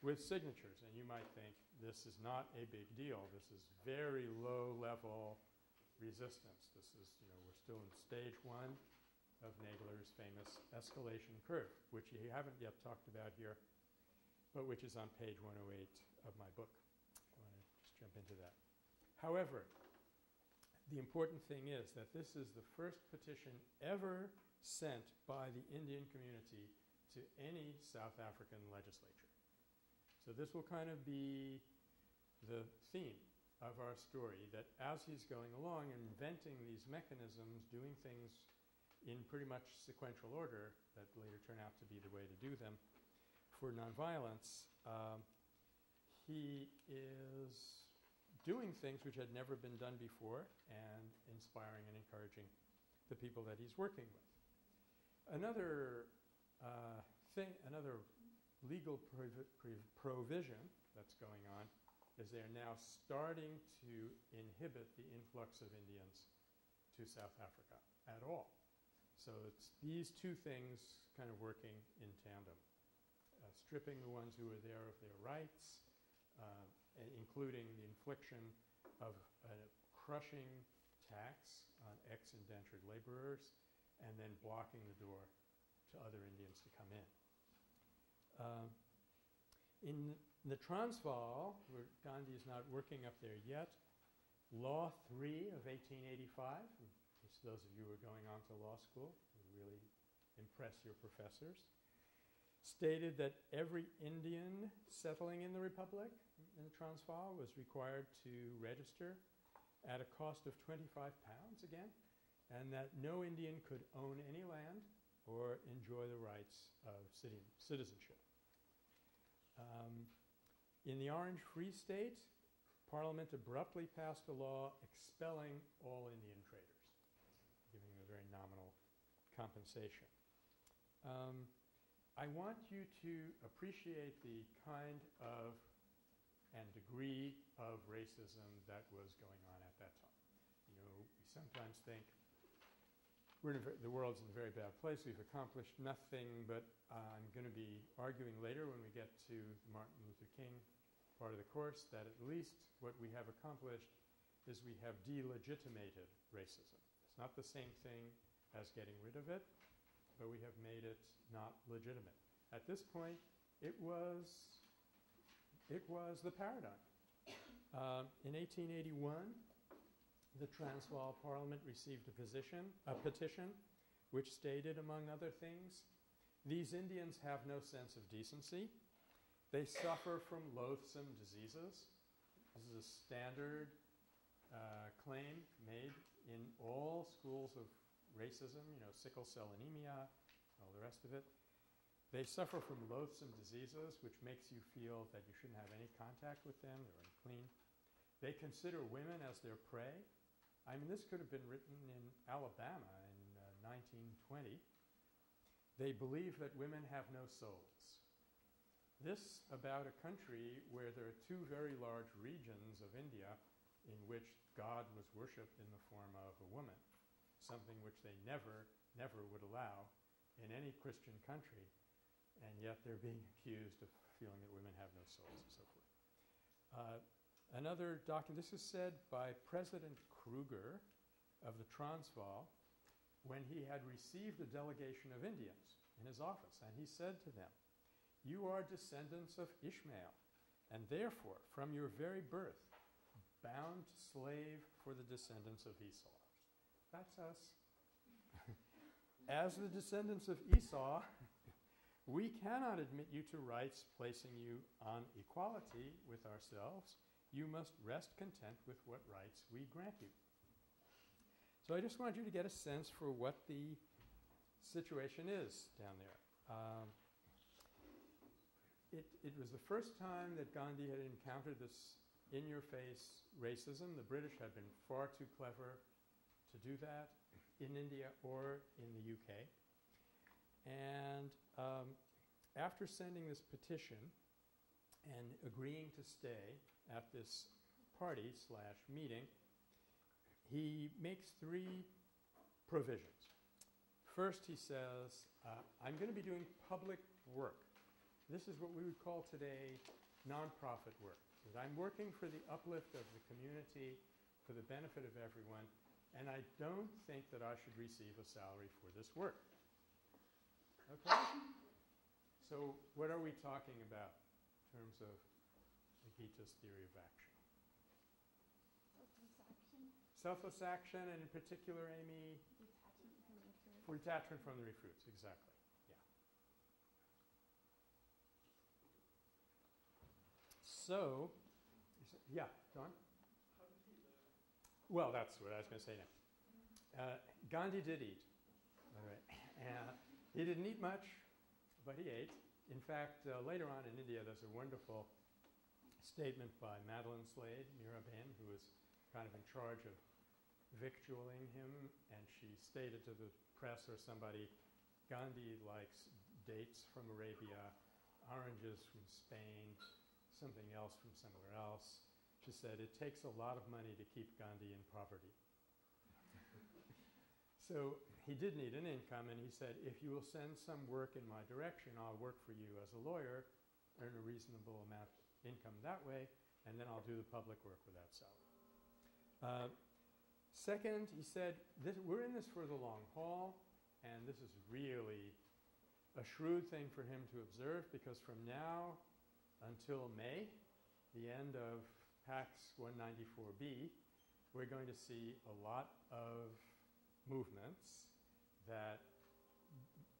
with signatures. And you might think this is not a big deal. This is very low level resistance. This is, you know, we're still in stage one of Nagler's famous escalation curve, which we haven't yet talked about here, but which is on page 108 of my book I want to just jump into that. However, the important thing is that this is the first petition ever sent by the Indian community to any South African legislature. So this will kind of be the theme of our story that as he's going along inventing these mechanisms, doing things in pretty much sequential order that later turn out to be the way to do them for nonviolence, um, he is doing things which had never been done before and inspiring and encouraging the people that he's working with. Another uh, thing, another legal provi provision that's going on is they are now starting to inhibit the influx of Indians to South Africa at all. So it's these two things kind of working in tandem, uh, stripping the ones who are there of their rights, uh, including the infliction of a crushing tax on ex-indentured laborers and then blocking the door to other Indians to come in. Uh, in the Transvaal, where Gandhi is not working up there yet, Law 3 of 1885, those of you who are going on to law school, really impress your professors, stated that every Indian settling in the Republic in the Transvaal was required to register at a cost of 25 pounds again, and that no Indian could own any land or enjoy the rights of citizenship. Um, in the Orange Free State, Parliament abruptly passed a law expelling all Indian traders, giving them a very nominal compensation. Um, I want you to appreciate the kind of and degree of racism that was going on at that time. You know, we sometimes think we're in the world's in a very bad place. We've accomplished nothing, but uh, I'm going to be arguing later when we get to Martin Luther King part of the course that at least what we have accomplished is we have delegitimated racism. It's not the same thing as getting rid of it, but we have made it not legitimate. At this point, it was it was the paradigm. Uh, in 1881, the Transvaal Parliament received a, position, a petition which stated, among other things, these Indians have no sense of decency. They suffer from loathsome diseases. This is a standard uh, claim made in all schools of racism, you know, sickle cell anemia, all the rest of it. They suffer from loathsome diseases, which makes you feel that you shouldn't have any contact with them, they're unclean. They consider women as their prey. I mean, this could have been written in Alabama in uh, 1920. They believe that women have no souls. This about a country where there are two very large regions of India in which God was worshipped in the form of a woman, something which they never, never would allow in any Christian country, and yet they're being accused of feeling that women have no souls and so forth. Uh, another document, this is said by President Kruger of the Transvaal when he had received a delegation of Indians in his office, and he said to them, You are descendants of Ishmael, and therefore, from your very birth, bound slave for the descendants of Esau. That's us. As the descendants of Esau, we cannot admit you to rights placing you on equality with ourselves. You must rest content with what rights we grant you. So I just wanted you to get a sense for what the situation is down there. Um, it, it was the first time that Gandhi had encountered this in your face racism. The British had been far too clever to do that in India or in the UK. And um, after sending this petition and agreeing to stay at this party slash meeting, he makes three provisions. First, he says, uh, I'm going to be doing public work. This is what we would call today nonprofit work. I'm working for the uplift of the community, for the benefit of everyone, and I don't think that I should receive a salary for this work. Okay? So, what are we talking about in terms of the Gita's theory of action? Selfless action, Selfless action, and in particular, Amy, detachment from nature. for detachment from the refruits, exactly. Yeah. So, yeah, Don? Well, that's what I was going to say now. Uh, Gandhi did eat. All right. And he didn't eat much, but he ate. In fact, uh, later on in India, there's a wonderful statement by Madeleine Slade, Mirabehn, who was kind of in charge of victualling him, and she stated to the press or somebody, Gandhi likes dates from Arabia, oranges from Spain, something else from somewhere else. She said, it takes a lot of money to keep Gandhi in poverty. so he did need an income, and he said, if you will send some work in my direction, I'll work for you as a lawyer, earn a reasonable amount of income that way, and then I'll do the public work without salary. Uh, second, he said, this, we're in this for the long haul, and this is really a shrewd thing for him to observe because from now until May, the end of PACS 194B, we're going to see a lot of movements that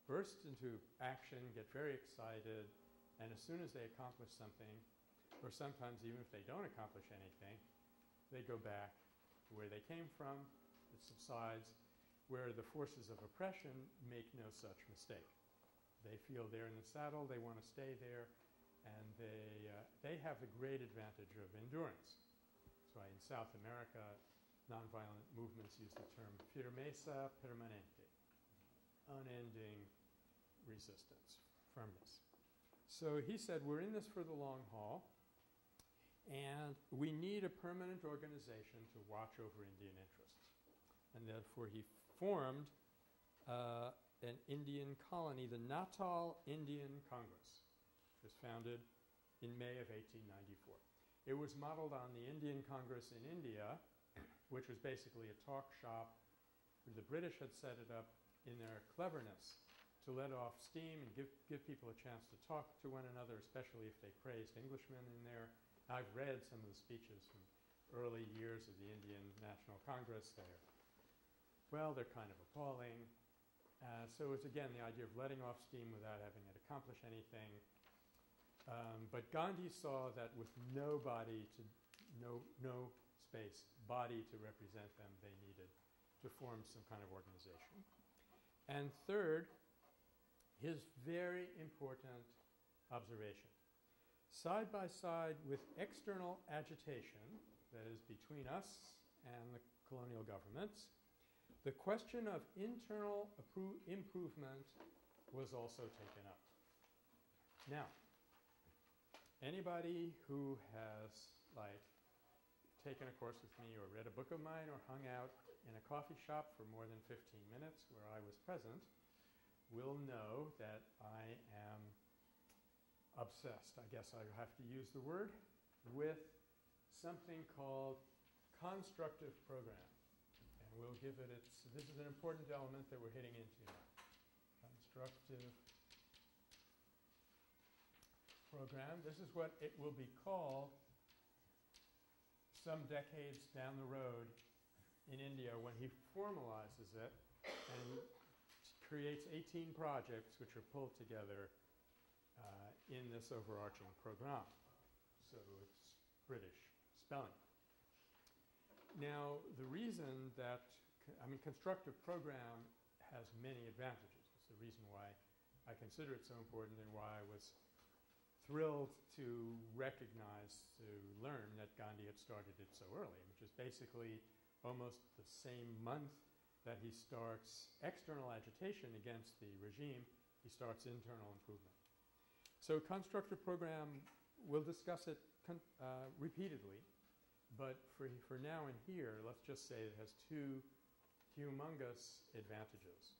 burst into action, get very excited, and as soon as they accomplish something, or sometimes even if they don't accomplish anything, they go back to where they came from, it subsides, where the forces of oppression make no such mistake. They feel they're in the saddle, they want to stay there, and they, uh, they have the great advantage of endurance. That's why in South America, nonviolent movements use the term firmeza permanente, unending resistance, firmness. So he said, we're in this for the long haul, and we need a permanent organization to watch over Indian interests. And therefore he formed uh, an Indian colony, the Natal Indian Congress was founded in May of 1894. It was modeled on the Indian Congress in India, which was basically a talk shop. The British had set it up in their cleverness to let off steam and give, give people a chance to talk to one another, especially if they praised Englishmen in there. I've read some of the speeches from early years of the Indian National Congress. They're, well, they're kind of appalling. Uh, so it's again the idea of letting off steam without having it accomplish anything. Um, but Gandhi saw that with no body to no no space, body to represent them, they needed to form some kind of organization. And third, his very important observation. Side by side with external agitation, that is between us and the colonial governments, the question of internal improvement was also taken up. Now, anybody who has like taken a course with me or read a book of mine or hung out in a coffee shop for more than 15 minutes where I was present will know that I am obsessed, I guess I have to use the word, with something called constructive program. And we'll give it its, this is an important element that we're hitting into. Constructive program. This is what it will be called some decades down the road in India when he formalizes it and creates 18 projects which are pulled together uh, in this overarching program. So it's British spelling. Now, the reason that, I mean, constructive program has many advantages. It's the reason why I consider it so important and why I was thrilled to recognize, to learn that Gandhi had started it so early, which is basically almost the same month that he starts external agitation against the regime, he starts internal improvement. So constructive program, we'll discuss it uh, repeatedly, but for, for now and here, let's just say it has two humongous advantages.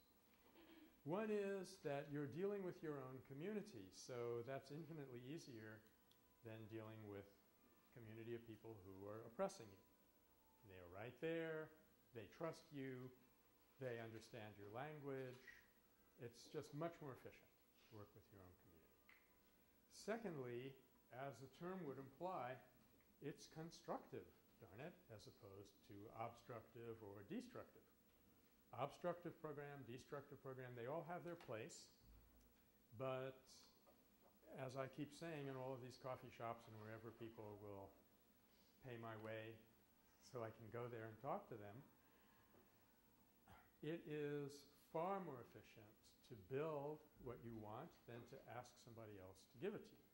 One is that you're dealing with your own community, so that's infinitely easier than dealing with community of people who are oppressing you. They're right there, they trust you, they understand your language. It's just much more efficient to work with your own community. Secondly, as the term would imply, it's constructive, darn it, as opposed to obstructive or destructive obstructive program, destructive program, they all have their place. But as I keep saying in all of these coffee shops and wherever people will pay my way so I can go there and talk to them, it is far more efficient to build what you want than to ask somebody else to give it to you.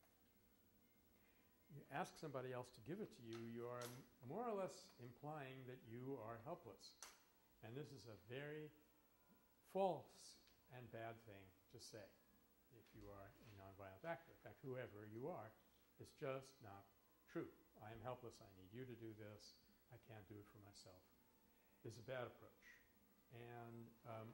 You ask somebody else to give it to you, you are more or less implying that you are helpless. And this is a very false and bad thing to say if you are a nonviolent actor. In fact, whoever you are, it's just not true. I am helpless. I need you to do this. I can't do it for myself. It's a bad approach. And um,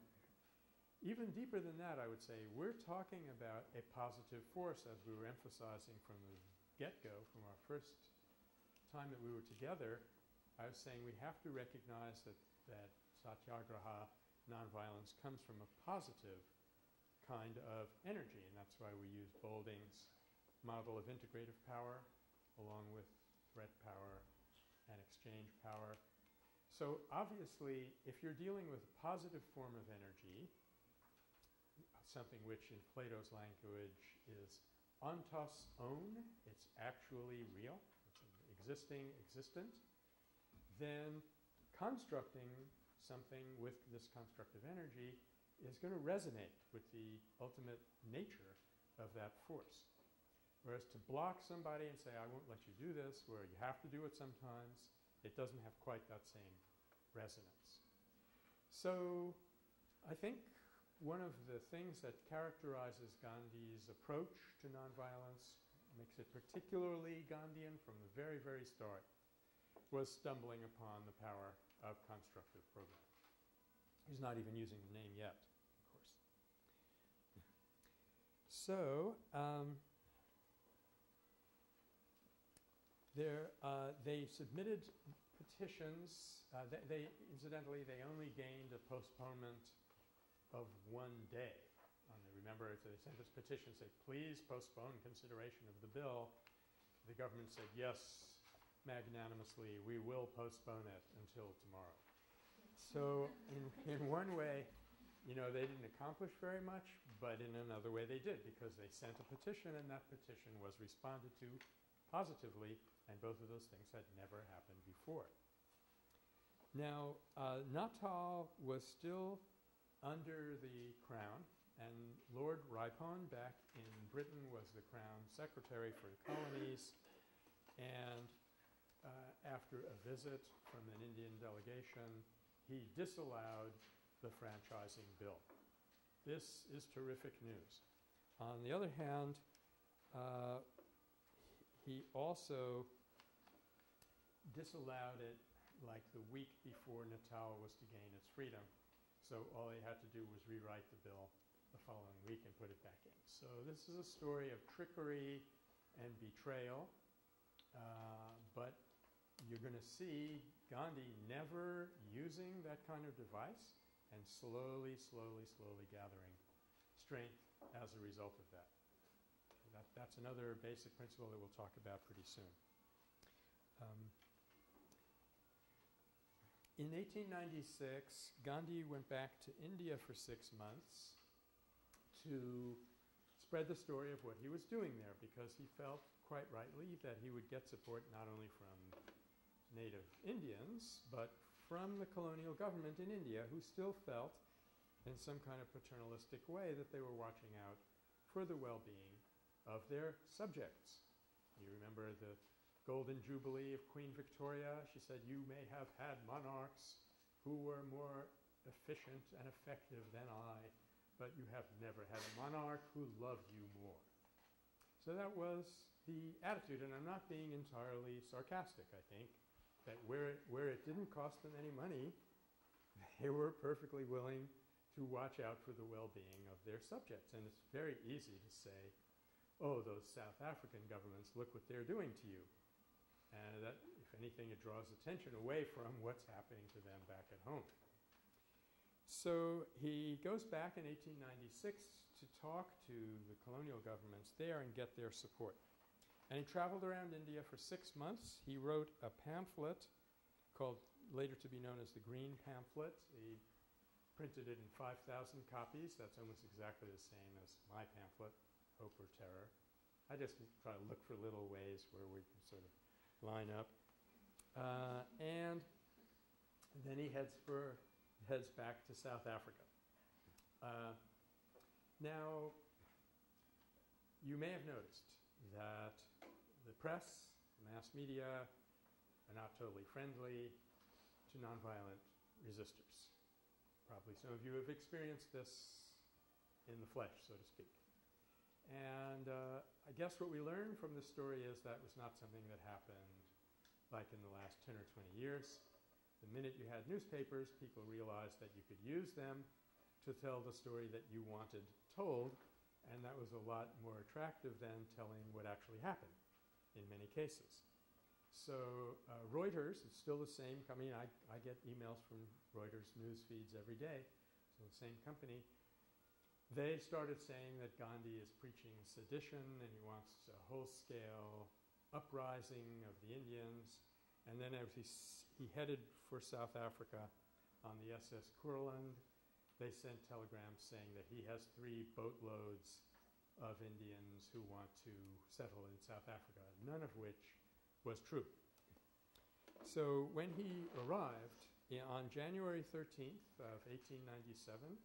even deeper than that, I would say, we're talking about a positive force, as we were emphasizing from the get-go, from our first time that we were together. I was saying we have to recognize that, that satyagraha, nonviolence, comes from a positive kind of energy, and that's why we use Boulding's model of integrative power along with threat power and exchange power. So obviously, if you're dealing with a positive form of energy, something which in Plato's language is ontos on, it's actually real, it's existing, existent, then constructing something with this constructive energy is going to resonate with the ultimate nature of that force. Whereas to block somebody and say, I won't let you do this, where you have to do it sometimes, it doesn't have quite that same resonance. So I think one of the things that characterizes Gandhi's approach to nonviolence, makes it particularly Gandhian from the very, very start, was stumbling upon the power of constructive program. He's not even using the name yet, of course. So, um, there, uh, they submitted petitions. Uh, they, they, incidentally, they only gained a postponement of one day. Remember, they sent this petition, say, please postpone consideration of the bill. The government said, yes, magnanimously, we will postpone it until tomorrow. So in, in one way, you know, they didn't accomplish very much, but in another way they did because they sent a petition and that petition was responded to positively, and both of those things had never happened before. Now, uh, Natal was still under the crown, and Lord Ripon back in Britain was the crown secretary for the colonies. And uh, after a visit from an Indian delegation, he disallowed the franchising bill. This is terrific news. On the other hand, uh, he also disallowed it like the week before Natal was to gain its freedom. So all he had to do was rewrite the bill the following week and put it back in. So this is a story of trickery and betrayal. Uh, but you're going to see Gandhi never using that kind of device and slowly, slowly, slowly gathering strength as a result of that. that that's another basic principle that we'll talk about pretty soon. Um, in 1896, Gandhi went back to India for six months to spread the story of what he was doing there because he felt quite rightly that he would get support not only from native Indians, but from the colonial government in India, who still felt in some kind of paternalistic way that they were watching out for the well being of their subjects. You remember the Golden Jubilee of Queen Victoria? She said, You may have had monarchs who were more efficient and effective than I, but you have never had a monarch who loved you more. So that was the attitude, and I'm not being entirely sarcastic, I think that where it, where it didn't cost them any money, they were perfectly willing to watch out for the well-being of their subjects. And it's very easy to say, oh, those South African governments, look what they're doing to you. And that, if anything, it draws attention away from what's happening to them back at home. So he goes back in 1896 to talk to the colonial governments there and get their support. And he traveled around India for six months. He wrote a pamphlet called, later to be known as the Green Pamphlet. He printed it in 5,000 copies. That's almost exactly the same as my pamphlet, Hope or Terror. I just try to look for little ways where we can sort of line up. Uh, and then he heads for heads back to South Africa. Uh, now, you may have noticed that the press, mass media are not totally friendly to nonviolent resistors. Probably some of you have experienced this in the flesh, so to speak. And uh, I guess what we learned from this story is that was not something that happened like in the last 10 or 20 years. The minute you had newspapers, people realized that you could use them to tell the story that you wanted told, and that was a lot more attractive than telling what actually happened in many cases. So uh, Reuters, it's still the same. Mean, I, I get emails from Reuters news feeds every day, so the same company. They started saying that Gandhi is preaching sedition and he wants a whole-scale uprising of the Indians. And then as he, he headed for South Africa on the SS Courland, they sent telegrams saying that he has three boatloads of Indians who want to settle in South Africa, none of which was true. So when he arrived on January 13th of 1897,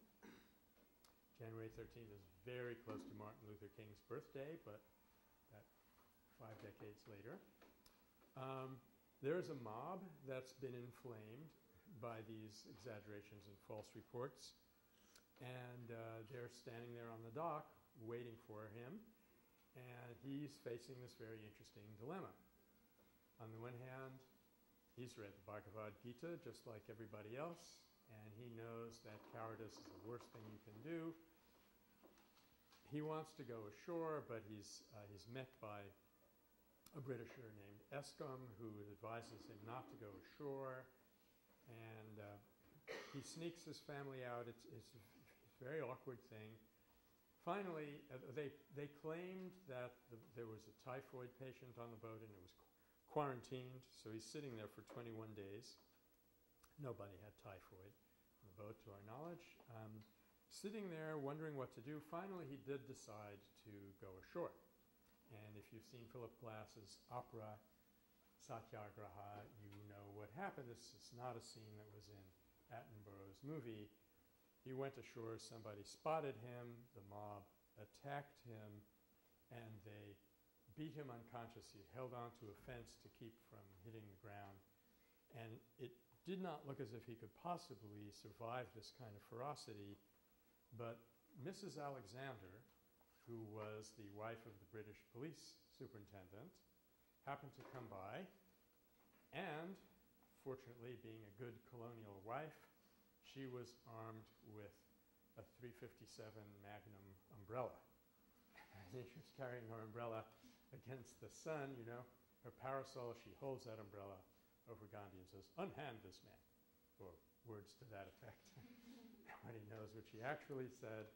January 13th is very close to Martin Luther King's birthday, but that five decades later. Um, there's a mob that's been inflamed by these exaggerations and false reports, and uh, they're standing there on the dock waiting for him, and he's facing this very interesting dilemma. On the one hand, he's read the Bhagavad Gita just like everybody else, and he knows that cowardice is the worst thing you can do. He wants to go ashore, but he's, uh, he's met by a Britisher named Escombe who advises him not to go ashore, and uh, he sneaks his family out. It's, it's a very awkward thing. Finally, uh, they, they claimed that the, there was a typhoid patient on the boat and it was qu- quarantined, so he's sitting there for 21 days. Nobody had typhoid on the boat, to our knowledge. Um, sitting there wondering what to do. Finally, he did decide to go ashore. And if you've seen Philip Glass's opera Satyagraha, you know what happened. This is not a scene that was in Attenborough's movie. He went ashore, somebody spotted him, the mob attacked him, and they beat him unconscious. He held onto a fence to keep from hitting the ground. And it did not look as if he could possibly survive this kind of ferocity. But Mrs. Alexander, who was the wife of the British police superintendent, happened to come by. And fortunately, being a good colonial wife, she was armed with a 357 Magnum umbrella. She was carrying her umbrella against the sun, you know, her parasol. She holds that umbrella over Gandhi and says, Unhand this man, or words to that effect. Nobody knows what she actually said.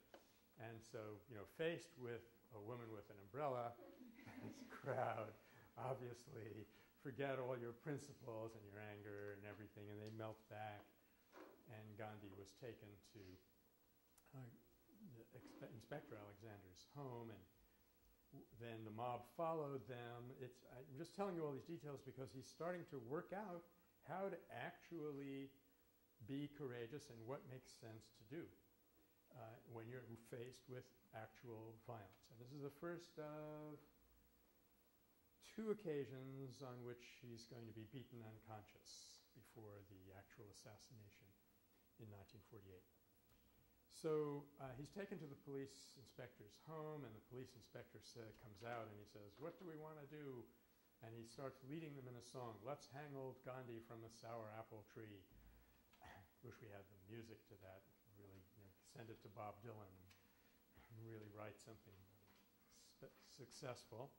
And so, you know, faced with a woman with an umbrella, this crowd obviously forget all your principles and your anger and everything, and they melt back. And Gandhi was taken to uh, Inspector Alexander's home, and then the mob followed them. It's, I'm just telling you all these details because he's starting to work out how to actually be courageous and what makes sense to do uh, when you're faced with actual violence. And this is the first of two occasions on which he's going to be beaten unconscious before the actual assassination in 1948. So uh, he's taken to the police inspector's home, and the police inspector comes out and he says, What do we want to do? And he starts leading them in a song Let's hang old Gandhi from a sour apple tree. Wish we had the music to that. Really you know, send it to Bob Dylan and really write something successful.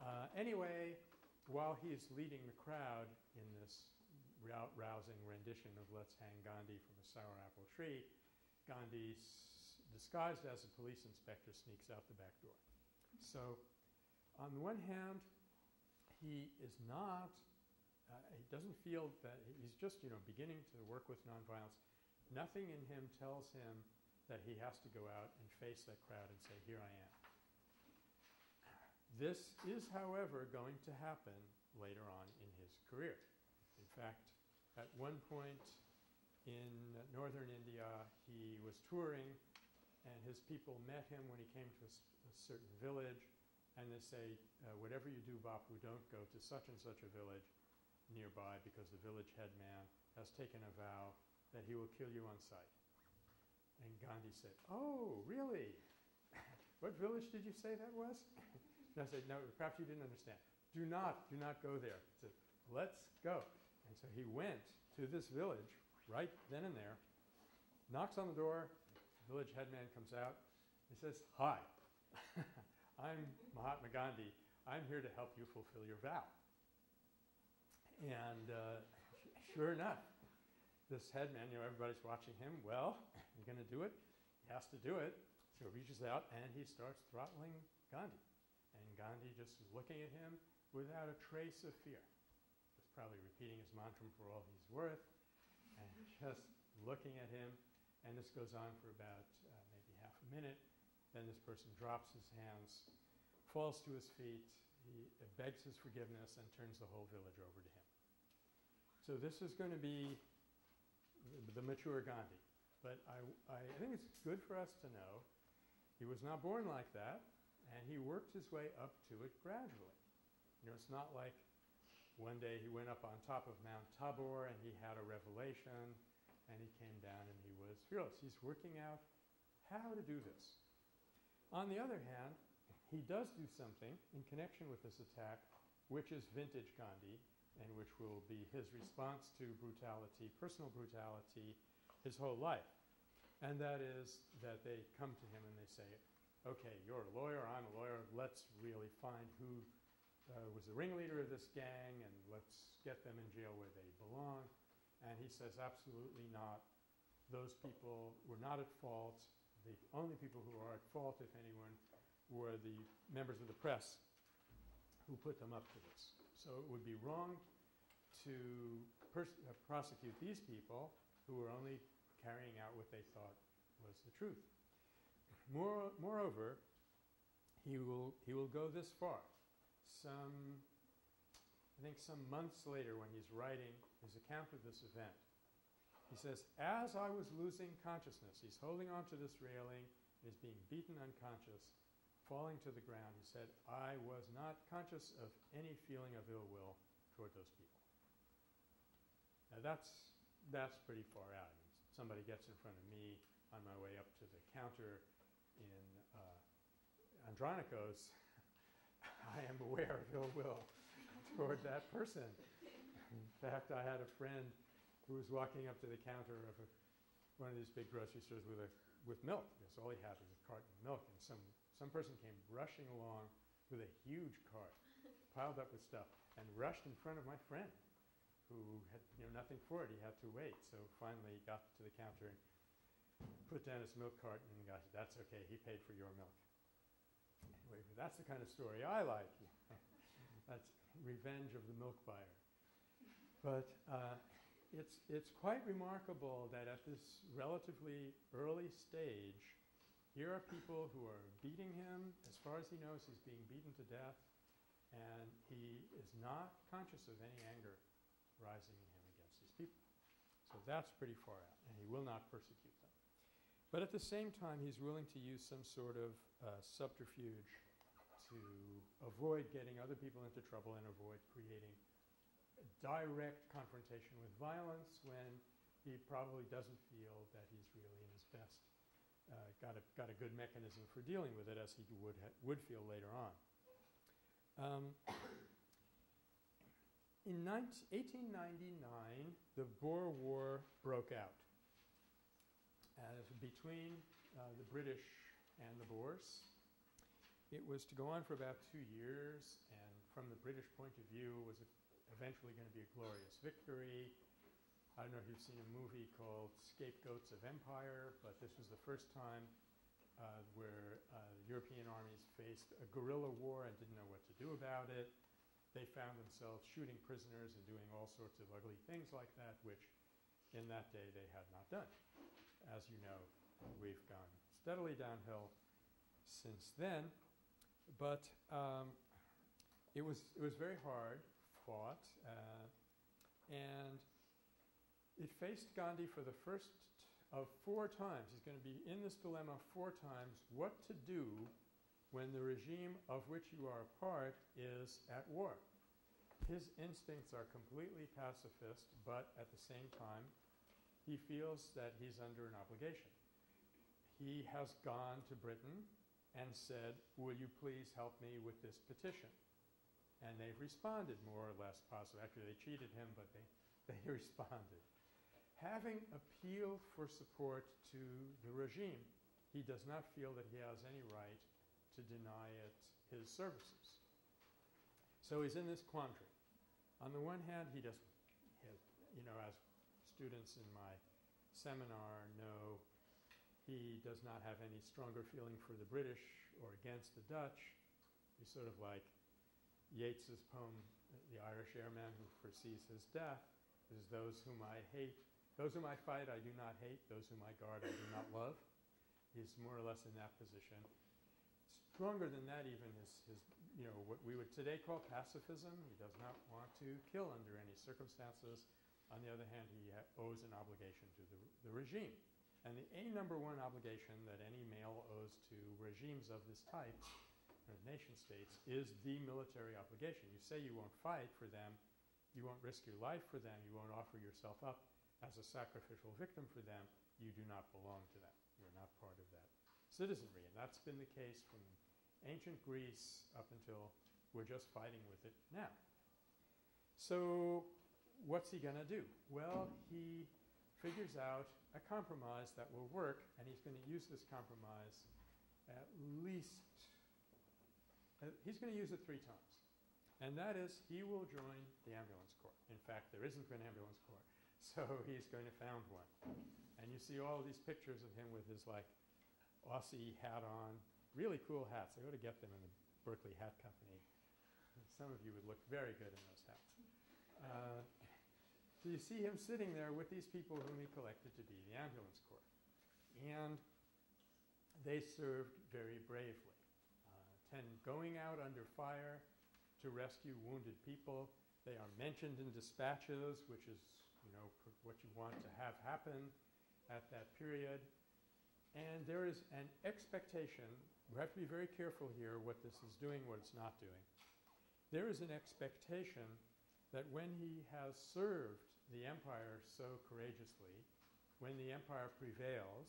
Uh, anyway, while he's leading the crowd in this rousing rendition of Let's Hang Gandhi from a Sour Apple Tree, Gandhi, disguised as a police inspector, sneaks out the back door. So, on the one hand, he is not, uh, he doesn't feel that he's just, you know, beginning to work with nonviolence. Nothing in him tells him that he has to go out and face that crowd and say, Here I am. This is, however, going to happen later on in his career. In fact, at one point in northern India, he was touring, and his people met him when he came to a certain village, and they say, uh, Whatever you do, Bapu, don't go to such and such a village nearby because the village headman has taken a vow that he will kill you on sight. And Gandhi said, Oh, really? what village did you say that was? And I said, no, perhaps you didn't understand. Do not, do not go there. He said, let's go. And so he went to this village right then and there, knocks on the door, village headman comes out. He says, hi, I'm Mahatma Gandhi. I'm here to help you fulfill your vow. And uh, sure enough, this headman, you know, everybody's watching him. Well, you're going to do it? He has to do it. So he reaches out and he starts throttling Gandhi. And Gandhi just is looking at him without a trace of fear. Probably repeating his mantra for all he's worth and just looking at him. And this goes on for about uh, maybe half a minute. Then this person drops his hands, falls to his feet, he begs his forgiveness, and turns the whole village over to him. So this is going to be the, the mature Gandhi. But I, I think it's good for us to know he was not born like that, and he worked his way up to it gradually. You know, it's not like one day he went up on top of Mount Tabor and he had a revelation and he came down and he was fearless. He's working out how to do this. On the other hand, he does do something in connection with this attack, which is vintage Gandhi, and which will be his response to brutality, personal brutality, his whole life. And that is that they come to him and they say, okay, you're a lawyer, I'm a lawyer, let's really find who uh, was the ringleader of this gang and let's get them in jail where they belong. And he says, absolutely not. Those people were not at fault. The only people who are at fault, if anyone, were the members of the press who put them up to this. So it would be wrong to uh, prosecute these people who were only carrying out what they thought was the truth. More, moreover, he will, he will go this far. Some, I think some months later when he's writing his account of this event, he says, as I was losing consciousness, he's holding onto this railing, is being beaten unconscious, falling to the ground. He said, I was not conscious of any feeling of ill will toward those people. Now that's, that's pretty far out. Somebody gets in front of me on my way up to the counter in uh, Andronico's, I am aware of ill will toward that person. In fact, I had a friend who was walking up to the counter of a, one of these big grocery stores with, a, with milk, because all he had was a carton of milk, and some, some person came rushing along with a huge cart piled up with stuff and rushed in front of my friend who had you know, nothing for it. He had to wait. So finally he got to the counter and put down his milk carton and guy said, that's okay, he paid for your milk. That's the kind of story I like. that's revenge of the milk buyer. But uh, it's, it's quite remarkable that at this relatively early stage, here are people who are beating him. As far as he knows, he's being beaten to death. And he is not conscious of any anger rising in him against these people. So that's pretty far out. And he will not persecute. But at the same time, he's willing to use some sort of uh, subterfuge to avoid getting other people into trouble and avoid creating direct confrontation with violence when he probably doesn't feel that he's really in his best, uh, got, a, got a good mechanism for dealing with it as he would, would feel later on. Um, in 1899, the Boer War broke out between uh, the British and the Boers. It was to go on for about two years, and from the British point of view, was eventually going to be a glorious victory. I don't know if you've seen a movie called Scapegoats of Empire, but this was the first time uh, where uh, European armies faced a guerrilla war and didn't know what to do about it. They found themselves shooting prisoners and doing all sorts of ugly things like that, which in that day they had not done. As you know, we've gone steadily downhill since then. But um, it, was, it was very hard fought, uh, and it faced Gandhi for the first of four times. He's going to be in this dilemma four times what to do when the regime of which you are a part is at war. His instincts are completely pacifist, but at the same time, he feels that he's under an obligation. He has gone to Britain and said, Will you please help me with this petition? And they've responded more or less positive. Actually, they cheated him, but they, they responded having appealed for support to the regime, he does not feel that he has any right to deny it his services. So he's in this quandary. On the one hand, he doesn't, you know, as students in my seminar know, he does not have any stronger feeling for the British or against the Dutch. He's sort of like Yeats's poem, The Irish Airman Who Foresees His Death, is those whom I hate those whom I fight, I do not hate. Those whom I guard, I do not love. He's more or less in that position. Stronger than that, even is his, you know, what we would today call pacifism. He does not want to kill under any circumstances. On the other hand, he owes an obligation to the, the regime. And the A number one obligation that any male owes to regimes of this type, or nation states, is the military obligation. You say you won't fight for them, you won't risk your life for them, you won't offer yourself up as a sacrificial victim for them, you do not belong to them. You're not part of that citizenry. And that's been the case from ancient Greece up until we're just fighting with it now. So what's he going to do? Well, he figures out a compromise that will work, and he's going to use this compromise at least, uh, he's going to use it three times. And that is, he will join the ambulance corps. In fact, there isn't an ambulance corps. So he's going to found one. And you see all these pictures of him with his like Aussie hat on, really cool hats. I ought to get them in the Berkeley Hat Company. Some of you would look very good in those hats. Uh, so you see him sitting there with these people whom he collected to be the ambulance corps. And they served very bravely. Uh, 10 going out under fire to rescue wounded people. They are mentioned in dispatches, which is, you know, what you want to have happen at that period. And there is an expectation, we have to be very careful here what this is doing, what it's not doing. There is an expectation that when he has served the empire so courageously, when the empire prevails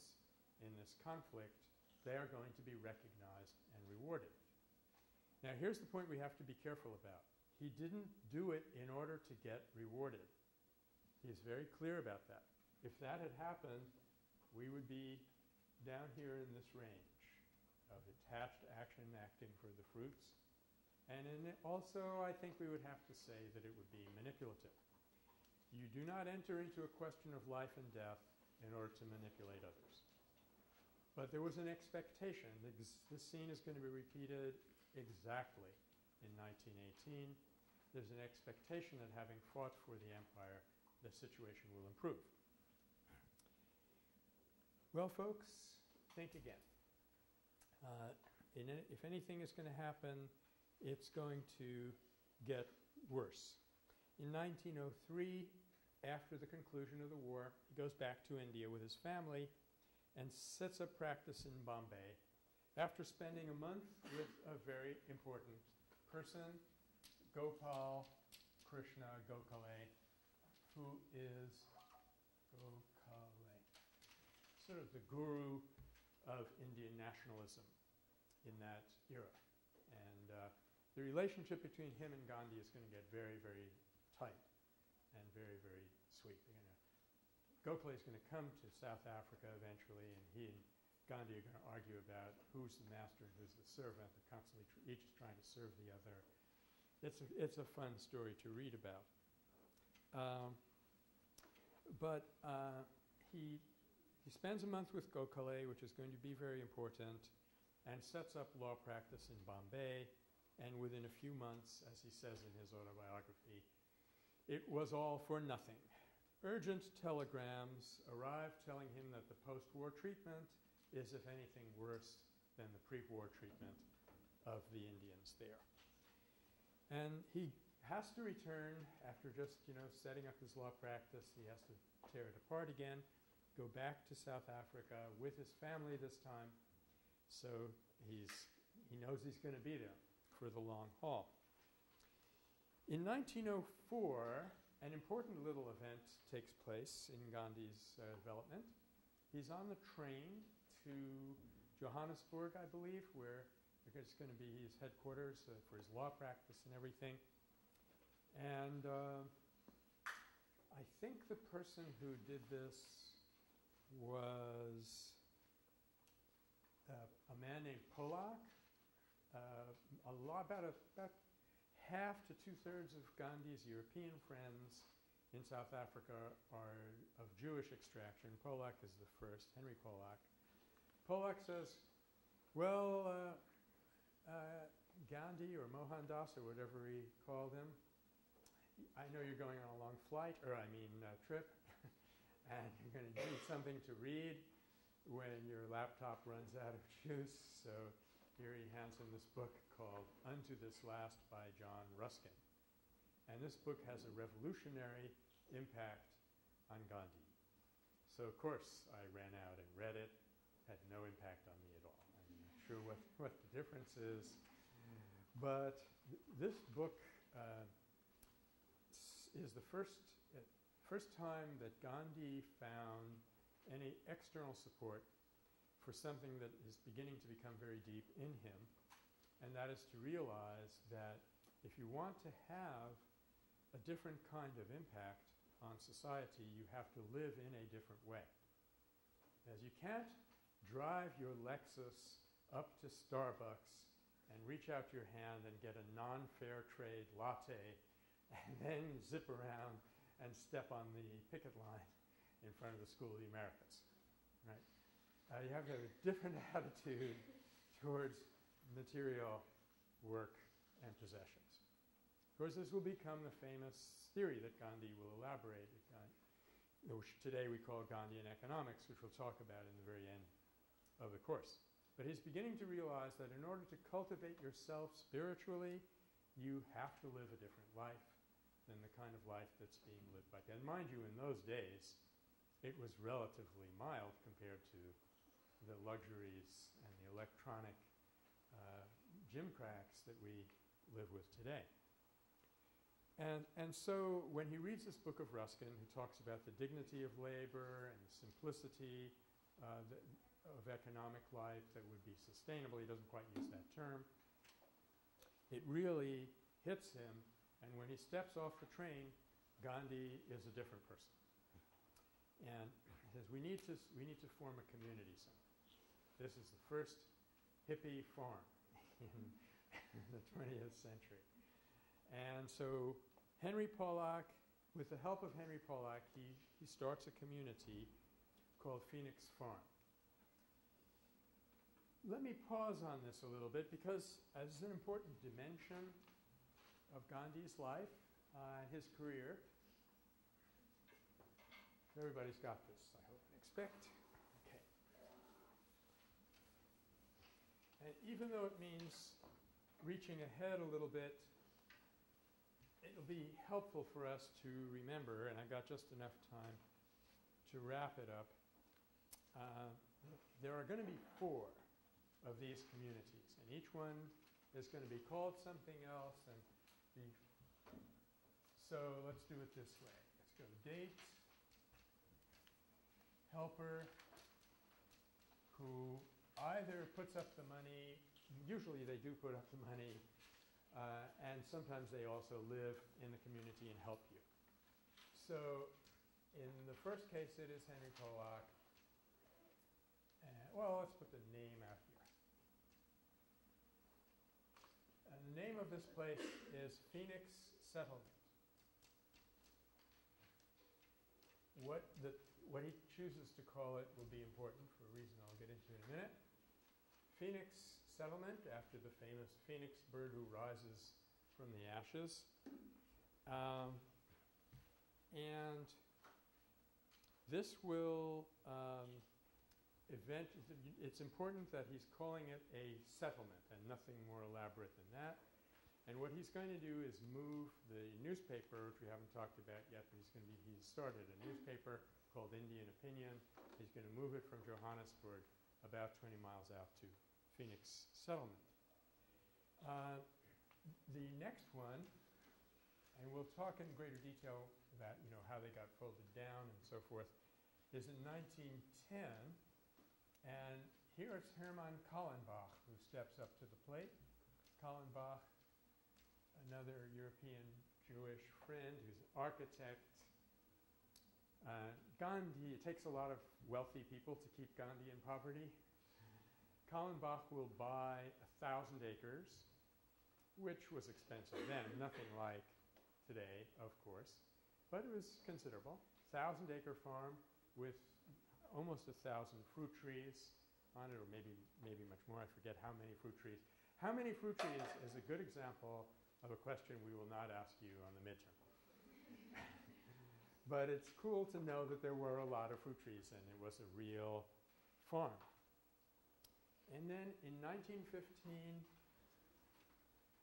in this conflict, they are going to be recognized and rewarded. Now, here's the point we have to be careful about. He didn't do it in order to get rewarded. He is very clear about that. If that had happened, we would be down here in this range of attached action acting for the fruits. And also, I think we would have to say that it would be manipulative. You do not enter into a question of life and death in order to manipulate others. But there was an expectation. This, this scene is going to be repeated exactly in 1918. There's an expectation that having fought for the empire, the situation will improve. Well, folks, think again. Uh, if anything is going to happen, it's going to get worse. In 1903, after the conclusion of the war, he goes back to India with his family and sets up practice in Bombay after spending a month with a very important person, Gopal Krishna Gokhale, who is Gokhale, sort of the guru of Indian nationalism in that era. And uh, the relationship between him and Gandhi is going to get very, very tight and very, very sweet. They're gonna, Gokhale is going to come to South Africa eventually, and he and Gandhi are going to argue about who's the master and who's the servant. They're constantly each trying to serve the other. It's a, it's a fun story to read about. Um, but uh, he, he spends a month with Gokhale, which is going to be very important, and sets up law practice in Bombay. And within a few months, as he says in his autobiography, it was all for nothing. Urgent telegrams arrive telling him that the post war treatment is, if anything, worse than the pre war treatment of the Indians there. And he has to return after just, you know, setting up his law practice. He has to tear it apart again, go back to South Africa with his family this time. So he's, he knows he's going to be there for the long haul. In 1904, an important little event takes place in Gandhi's uh, development. He's on the train to Johannesburg, I believe, where it's going to be his headquarters uh, for his law practice and everything. And uh, I think the person who did this was uh, a man named Polak. Uh, a lot, about, a, about half to two thirds of Gandhi's European friends in South Africa are of Jewish extraction. Polak is the first, Henry Polak. Polak says, well, uh, uh, Gandhi or Mohandas or whatever he called him, I know you're going on a long flight, or I mean uh, trip, and you're going to need something to read when your laptop runs out of juice. So hands him this book called Unto This Last by John Ruskin. And this book has a revolutionary impact on Gandhi. So, of course, I ran out and read it, had no impact on me at all. I'm not sure what, what the difference is. But th- this book uh, is the first, uh, first time that Gandhi found any external support for something that is beginning to become very deep in him, and that is to realize that if you want to have a different kind of impact on society, you have to live in a different way. As you can't drive your Lexus up to Starbucks and reach out your hand and get a non fair trade latte and then zip around and step on the picket line in front of the School of the Americas. Uh, you have to have a different attitude towards material work and possessions. Of course, this will become the famous theory that Gandhi will elaborate, which today we call Gandhian economics, which we'll talk about in the very end of the course. But he's beginning to realize that in order to cultivate yourself spiritually, you have to live a different life than the kind of life that's being lived by. And mind you, in those days, it was relatively mild compared to the luxuries and the electronic uh, gimcracks that we live with today. And, and so when he reads this book of Ruskin, who talks about the dignity of labor and the simplicity uh, the, of economic life that would be sustainable, he doesn't quite use that term, it really hits him. And when he steps off the train, Gandhi is a different person. And he says, we need to, we need to form a community somewhere. This is the first hippie farm in the 20th century. And so Henry Polak, with the help of Henry Polak, he, he starts a community called Phoenix Farm. Let me pause on this a little bit because as an important dimension of Gandhi's life uh, and his career, everybody's got this, I hope and expect. Okay. And even though it means reaching ahead a little bit it'll be helpful for us to remember, and I've got just enough time to wrap it up. Uh, there are going to be four of these communities, and each one is going to be called something else. And be so let's do it this way. Let's go date, helper, who either puts up the money, usually they do put up the money uh, and sometimes they also live in the community and help you. So in the first case, it is Henry Polak. And, well, let's put the name out here. And the name of this place is Phoenix Settlement. What, the, what he chooses to call it will be important for a reason I'll get into in a minute. Phoenix settlement after the famous phoenix bird who rises from the ashes. Um, and this will um, event, it's important that he's calling it a settlement and nothing more elaborate than that. And what he's going to do is move the newspaper, which we haven't talked about yet, but he's going to be, he's started a newspaper called Indian Opinion. He's going to move it from Johannesburg about 20 miles out to Phoenix settlement. Uh, the next one, and we'll talk in greater detail about you know how they got folded down and so forth, is in 1910, and here it's Hermann Kallenbach who steps up to the plate. Kallenbach, another European Jewish friend who's an architect. Uh, Gandhi, it takes a lot of wealthy people to keep Gandhi in poverty. Kallenbach will buy a thousand acres, which was expensive then, nothing like today, of course, but it was considerable. Thousand acre farm with almost a thousand fruit trees on it, or maybe maybe much more. I forget how many fruit trees. How many fruit trees is a good example of a question we will not ask you on the midterm. but it's cool to know that there were a lot of fruit trees and it was a real farm. And then in 1915,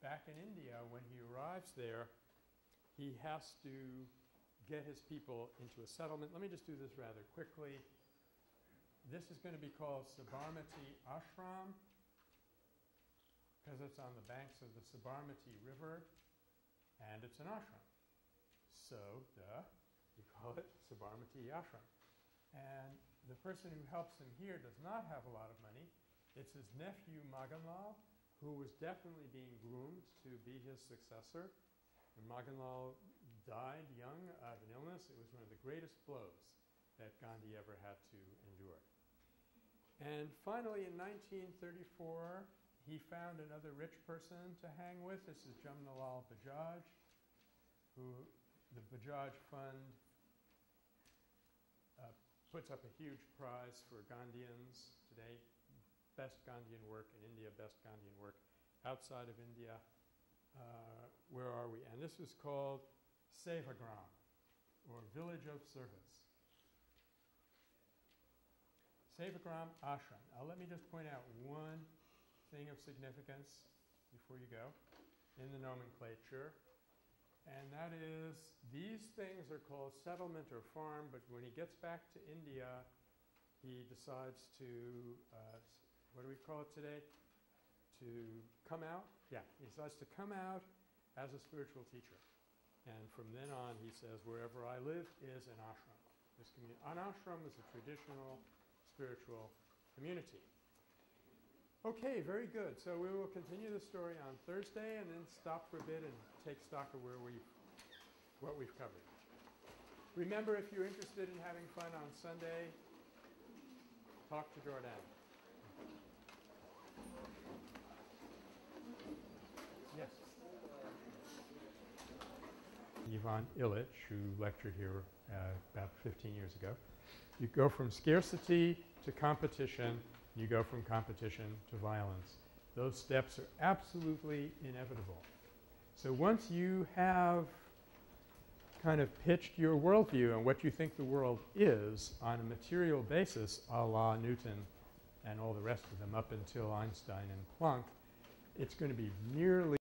back in India, when he arrives there, he has to get his people into a settlement. Let me just do this rather quickly. This is going to be called Sabarmati Ashram because it's on the banks of the Sabarmati River and it's an ashram. So, duh, we call it Sabarmati Ashram. And the person who helps him here does not have a lot of money. It's his nephew Maganlal, who was definitely being groomed to be his successor. And Maganlal died young of an illness. It was one of the greatest blows that Gandhi ever had to endure. And finally, in 1934, he found another rich person to hang with. This is Jamnalal Bajaj, who the Bajaj Fund uh, puts up a huge prize for Gandhians today best Gandhian work in India, best Gandhian work outside of India. Uh, where are we? And this is called Sevagram, or Village of Service. Sevagram Ashram. Now, let me just point out one thing of significance before you go in the nomenclature. And that is, these things are called settlement or farm, but when he gets back to India, he decides to, uh, what do we call it today? To come out? Yeah, he decides to come out as a spiritual teacher. And from then on, he says, wherever I live is an ashram. This community, an ashram is a traditional spiritual community. Okay, very good. So we will continue the story on Thursday and then stop for a bit and take stock of where we, what we've covered. Remember, if you're interested in having fun on Sunday, talk to Jordan. Yes. Ivan Illich, who lectured here uh, about 15 years ago. You go from scarcity to competition, you go from competition to violence. Those steps are absolutely inevitable. So once you have kind of pitched your worldview and what you think the world is on a material basis, a la Newton and all the rest of them up until Einstein and Planck, it's going to be nearly